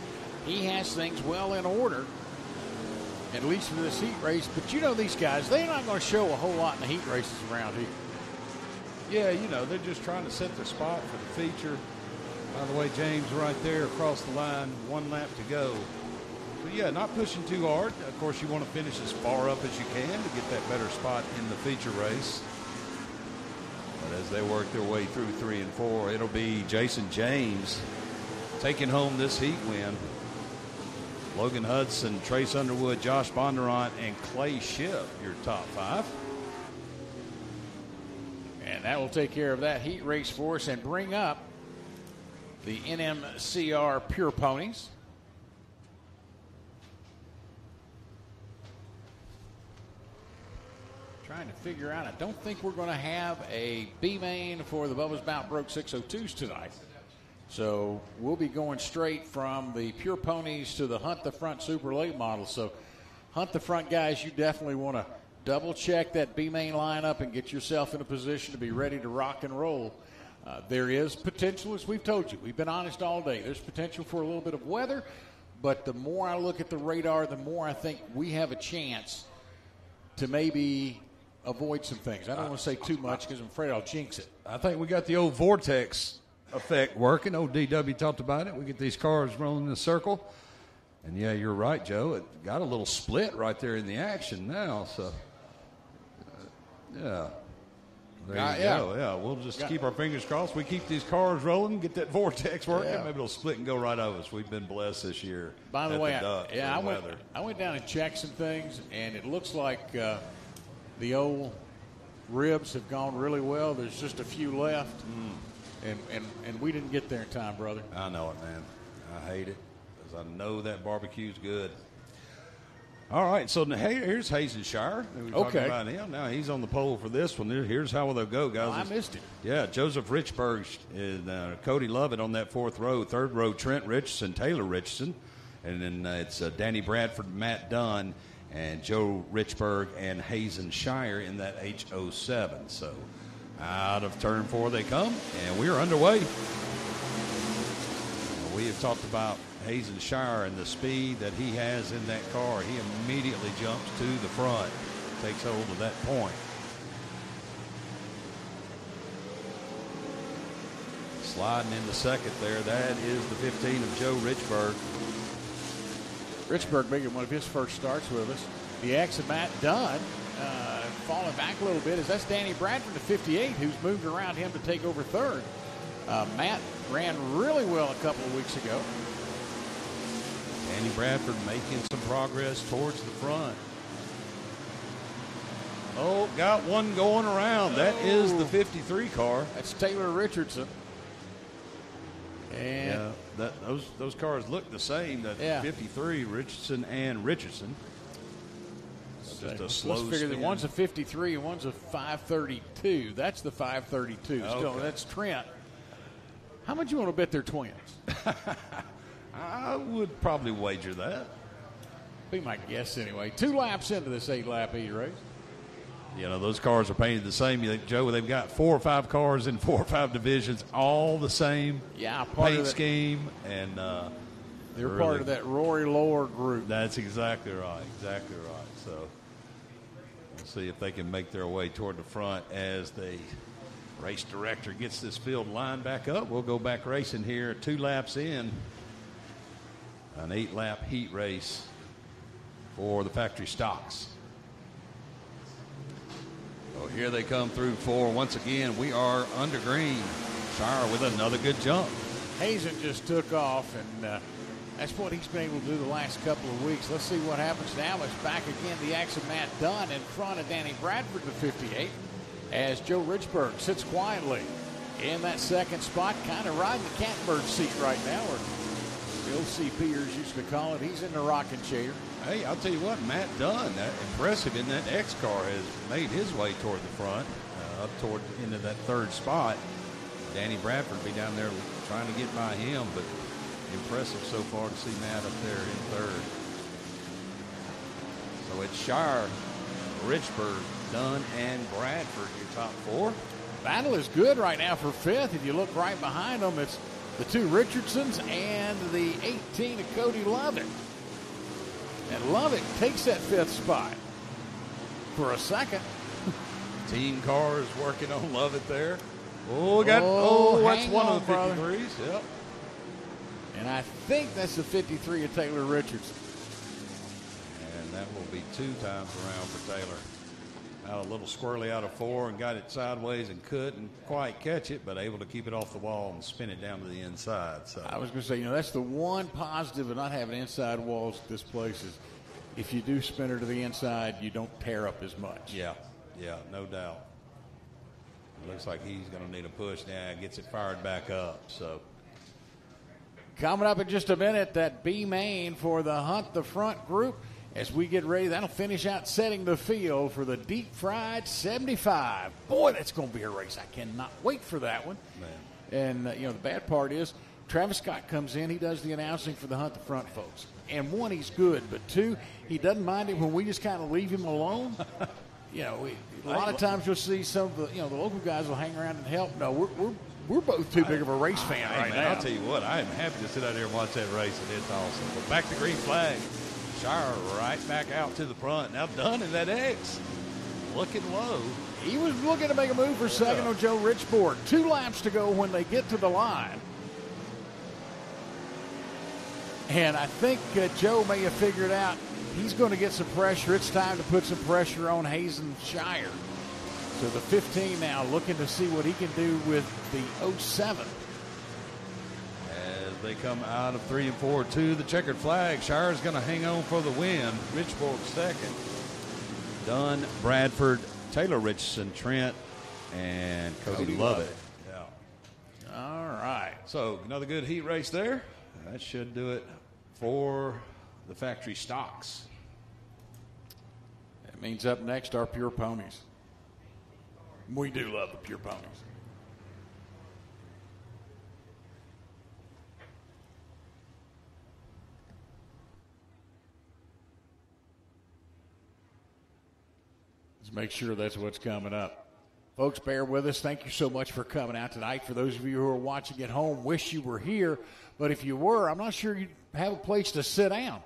he has things well in order, at least for this heat race. But you know these guys, they're not going to show a whole lot in the heat races around here. Yeah, you know, they're just trying to set the spot for the feature. By the way, James right there across the line, one lap to go. So, yeah, not pushing too hard. Of course, you want to finish as far up as you can to get that better spot in the feature race. But as they work their way through three and four, it'll be Jason James taking home this heat win. Logan Hudson, Trace Underwood, Josh Bondurant, and Clay Ship, your top five. And that will take care of that heat race for us and bring up the NMCR Pure Ponies. Trying to figure out, I don't think we're going to have a B main for the Bubba's Bout Broke 602s tonight. So we'll be going straight from the Pure Ponies to the Hunt the Front Super Late model. So Hunt the Front guys, you definitely want to double check that B main lineup and get yourself in a position to be ready to rock and roll. Uh, there is potential, as we've told you. We've been honest all day. There's potential for a little bit of weather, but the more I look at the radar, the more I think we have a chance to maybe avoid some things. I don't want to say too much because I'm afraid I'll jinx it. I think we got the old vortex effect working. Old DW talked about it. We get these cars rolling in a circle. And yeah, you're right, Joe. It got a little split right there in the action now. So, uh, yeah. There Uh, you yeah. go. Yeah, we'll just Yeah. keep our fingers crossed. We keep these cars rolling, get that vortex working. Yeah. Maybe it'll split and go right over us. We've been blessed this year. By the at way, I, yeah, I went. I went down and checked some things, and it looks like uh, the old ribs have gone really well. There's just a few left, Mm. and, and, and we didn't get there in time, brother. I know it, man. I hate it because I know that barbecue's good. All right, so here's Hazen Shire. We Okay. about him. Now he's on the pole for this one. Here's how they'll go, guys. Oh, I missed it. Yeah, Joseph Richburg and uh, Cody Lovett on that fourth row. Third row, Trent Richardson, Taylor Richardson. And then uh, it's uh, Danny Bradford, Matt Dunn, and Joe Richburg and Hazen Shire in that H07. So out of turn four they come, and we are underway. We have talked about Hazen Shire and the speed that he has in that car. He immediately jumps to the front, takes hold of that point. Sliding into second there, that is the 15 of Joe Richburg. Richburg making one of his first starts with us. The X of Matt Dunn uh, falling back a little bit as that's Danny Bradford, the 58, who's moved around him to take over third. Uh, Matt ran really well a couple of weeks ago. Danny Bradford making some progress towards the front. Oh, got one going around. That is the 53 car. That's Taylor Richardson. And Yeah, that, those those cars look the same. That Yeah. 53 Richardson and Richardson. Just a let's slow figure that one's a 53 and one's a 532. That's the 532. Still, Okay. that's Trent. How much you want to bet they're twins? I would probably wager that. Be my guess anyway. Two laps into this eight lap E race. You know, those cars are painted the same. You think, Joe, they've got four or five cars in four or five divisions, all the same Yeah, paint scheme, and uh, they're really- part of that Rory Lower group. That's exactly right. Exactly right. So we'll see if they can make their way toward the front as the race director gets this field lined back up. We'll go back racing here, two laps in, an eight lap heat race for the factory stocks. So here they come through four. Once again, we are under green. Shire with another good jump. Hazen just took off, and uh, that's what he's been able to do the last couple of weeks. Let's see what happens now. It's back again. The action Matt Dunn in front of Danny Bradford, the 58, as Joe Richburg sits quietly in that second spot, kind of riding the catbird seat right now, or Bill C. Peters used to call it. He's in the rocking chair. Hey, I'll tell you what, Matt Dunn, that impressive in that X car, has made his way toward the front, uh, up toward into that third spot. Danny Bradford be down there trying to get by him, but impressive so far to see Matt up there in third. So it's Shire, Richburg, Dunn, and Bradford, your top four. Battle is good right now for fifth. If you look right behind them, it's the two Richardsons and the 18 of Cody Lovett. And Lovett takes that fifth spot for a second. Team cars working on Lovett there. Oh, oh got Oh, oh, that's one on, of the brother. 53s. Yep. And I think that's the 53 of Taylor Richardson. And that will be two times around for Taylor. Out a little squirrely out of four and got it sideways and couldn't quite catch it, but able to keep it off the wall and spin it down to the inside. So I was going to say, you know, that's the one positive of not having inside walls at this place is if you do spin her to the inside, you don't tear up as much. yeah, yeah, no doubt. It looks like he's going to need a push now. Gets it fired back up. So Coming up in just a minute, that B main for the Hunt the Front group. As we get ready, that'll finish out setting the field for the Deep Fried 75. Boy, that's going to be a race. I cannot wait for that one. Man. And, uh, you know, the bad part is Travis Scott comes in, he does the announcing for the Hunt the Front folks. And one, he's good, but two, he doesn't mind it when we just kind of leave him alone. you know, we, a lot of times you'll see some of the, you know, the local guys will hang around and help. No, we're, we're, we're both too big of a race fan Hey, right man, now. I'll tell you what, I am happy to sit out there and watch that race, and it's awesome. But back to green flag. Shire right back out to the front. Now Dunn in that X. Looking low. He was looking to make a move for second on Joe Richburg. Two laps to go when they get to the line. And I think uh, Joe may have figured out he's going to get some pressure. It's time to put some pressure on Hazen Shire. So the 15 now looking to see what he can do with the 07. As they come out of three and four to the checkered flag, Shire's going to hang on for the win. Richburg second. Dunn, Bradford, Taylor Richardson, Trent, and Cody, Cody Lovett. Lovett. Yeah. All right. So another good heat race there. That should do it for the factory stocks. That means up next are Pure Ponies. We do love the Pure Ponies. Let's make sure that's what's coming up. Folks, bear with us. Thank you so much for coming out tonight. For those of you who are watching at home, wish you were here. But if you were, I'm not sure you'd have a place to sit down.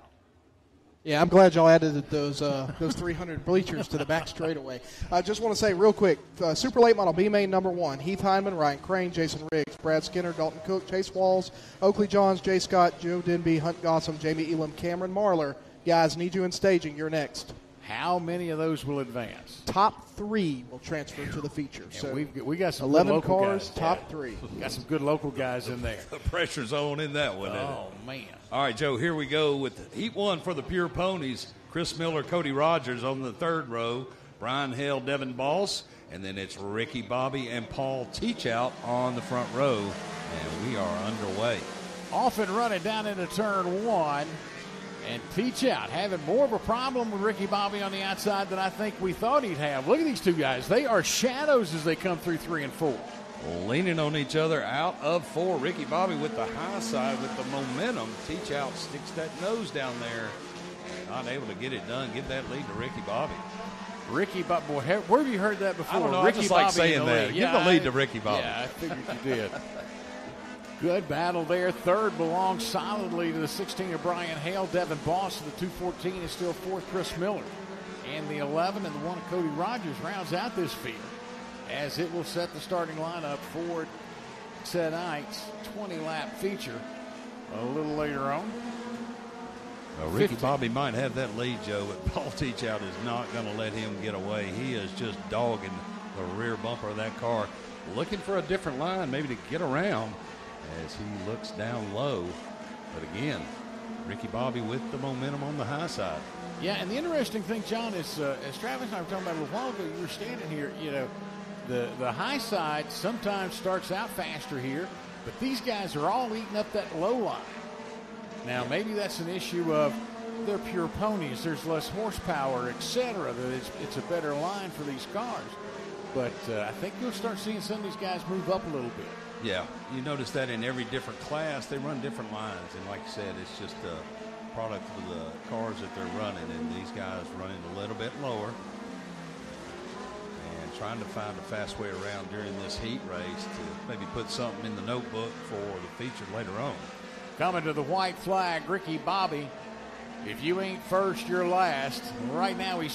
Yeah, I'm glad y'all added those uh, those 300 bleachers to the back straightaway. I just want to say real quick, uh, Super Late Model B main number one: Heath Hyman, Ryan Crane, Jason Riggs, Brad Skinner, Dalton Cook, Chase Walls, Oakley Johns, Jay Scott, Joe Denby, Hunt Gossam, Jamie Elam, Cameron Marlar. Guys, need you in staging. You're next. How many of those will advance? Top three will transfer to the feature. So we've we got some 11 good local cars, guys. top Yeah. three. Got some good local guys in there. The pressure's on in that one. Oh man. All right, Joe, here we go with Heat 1 for the Pure Ponies. Chris Miller, Cody Rogers on the third row, Brian Hale, Devin Boss, and then it's Ricky Bobby and Paul Teachout on the front row. And we are underway. Off and running down into turn one. And Teachout having more of a problem with Ricky Bobby on the outside than I think we thought he'd have. Look at these two guys. They are shadows as they come through three and four. Leaning on each other out of four. Ricky Bobby with the high side with the momentum. Teachout sticks that nose down there. Not able to get it done. Give that lead to Ricky Bobby. Ricky Bobby, boy, where have you heard that before? I don't know, I Ricky just like Bobby saying that. lead. Give the lead I- to Ricky Bobby. Yeah, I figured you did. Good battle there. Third belongs solidly to the 16 of Brian Hale. Devin Boss to the 214 is still fourth. Chris Miller. And the 11 and the one of Cody Rogers rounds out this field as it will set the starting lineup for tonight's 20 lap feature a little later on. Well, Ricky 50. Bobby might have that lead, Joe, but Paul Teachout is not going to let him get away. He is just dogging the rear bumper of that car, looking for a different line, maybe to get around as he looks down low. But again, Ricky Bobby with the momentum on the high side. Yeah, and the interesting thing, John, is uh, as Travis and I were talking about a little while ago, you were standing here, you know, the, the high side sometimes starts out faster here, but these guys are all eating up that low line. Now, maybe that's an issue of they're pure ponies, there's less horsepower, etc., that it's, it's a better line for these cars. But uh, I think you'll start seeing some of these guys move up a little bit. Yeah, you notice that in every different class, they run different lines. And like I said, it's just a product of the cars that they're running. And these guys running a little bit lower and trying to find a fast way around during this heat race to maybe put something in the notebook for the feature later on. Coming to the white flag, Ricky Bobby. If you ain't first, you're last. Right now, he's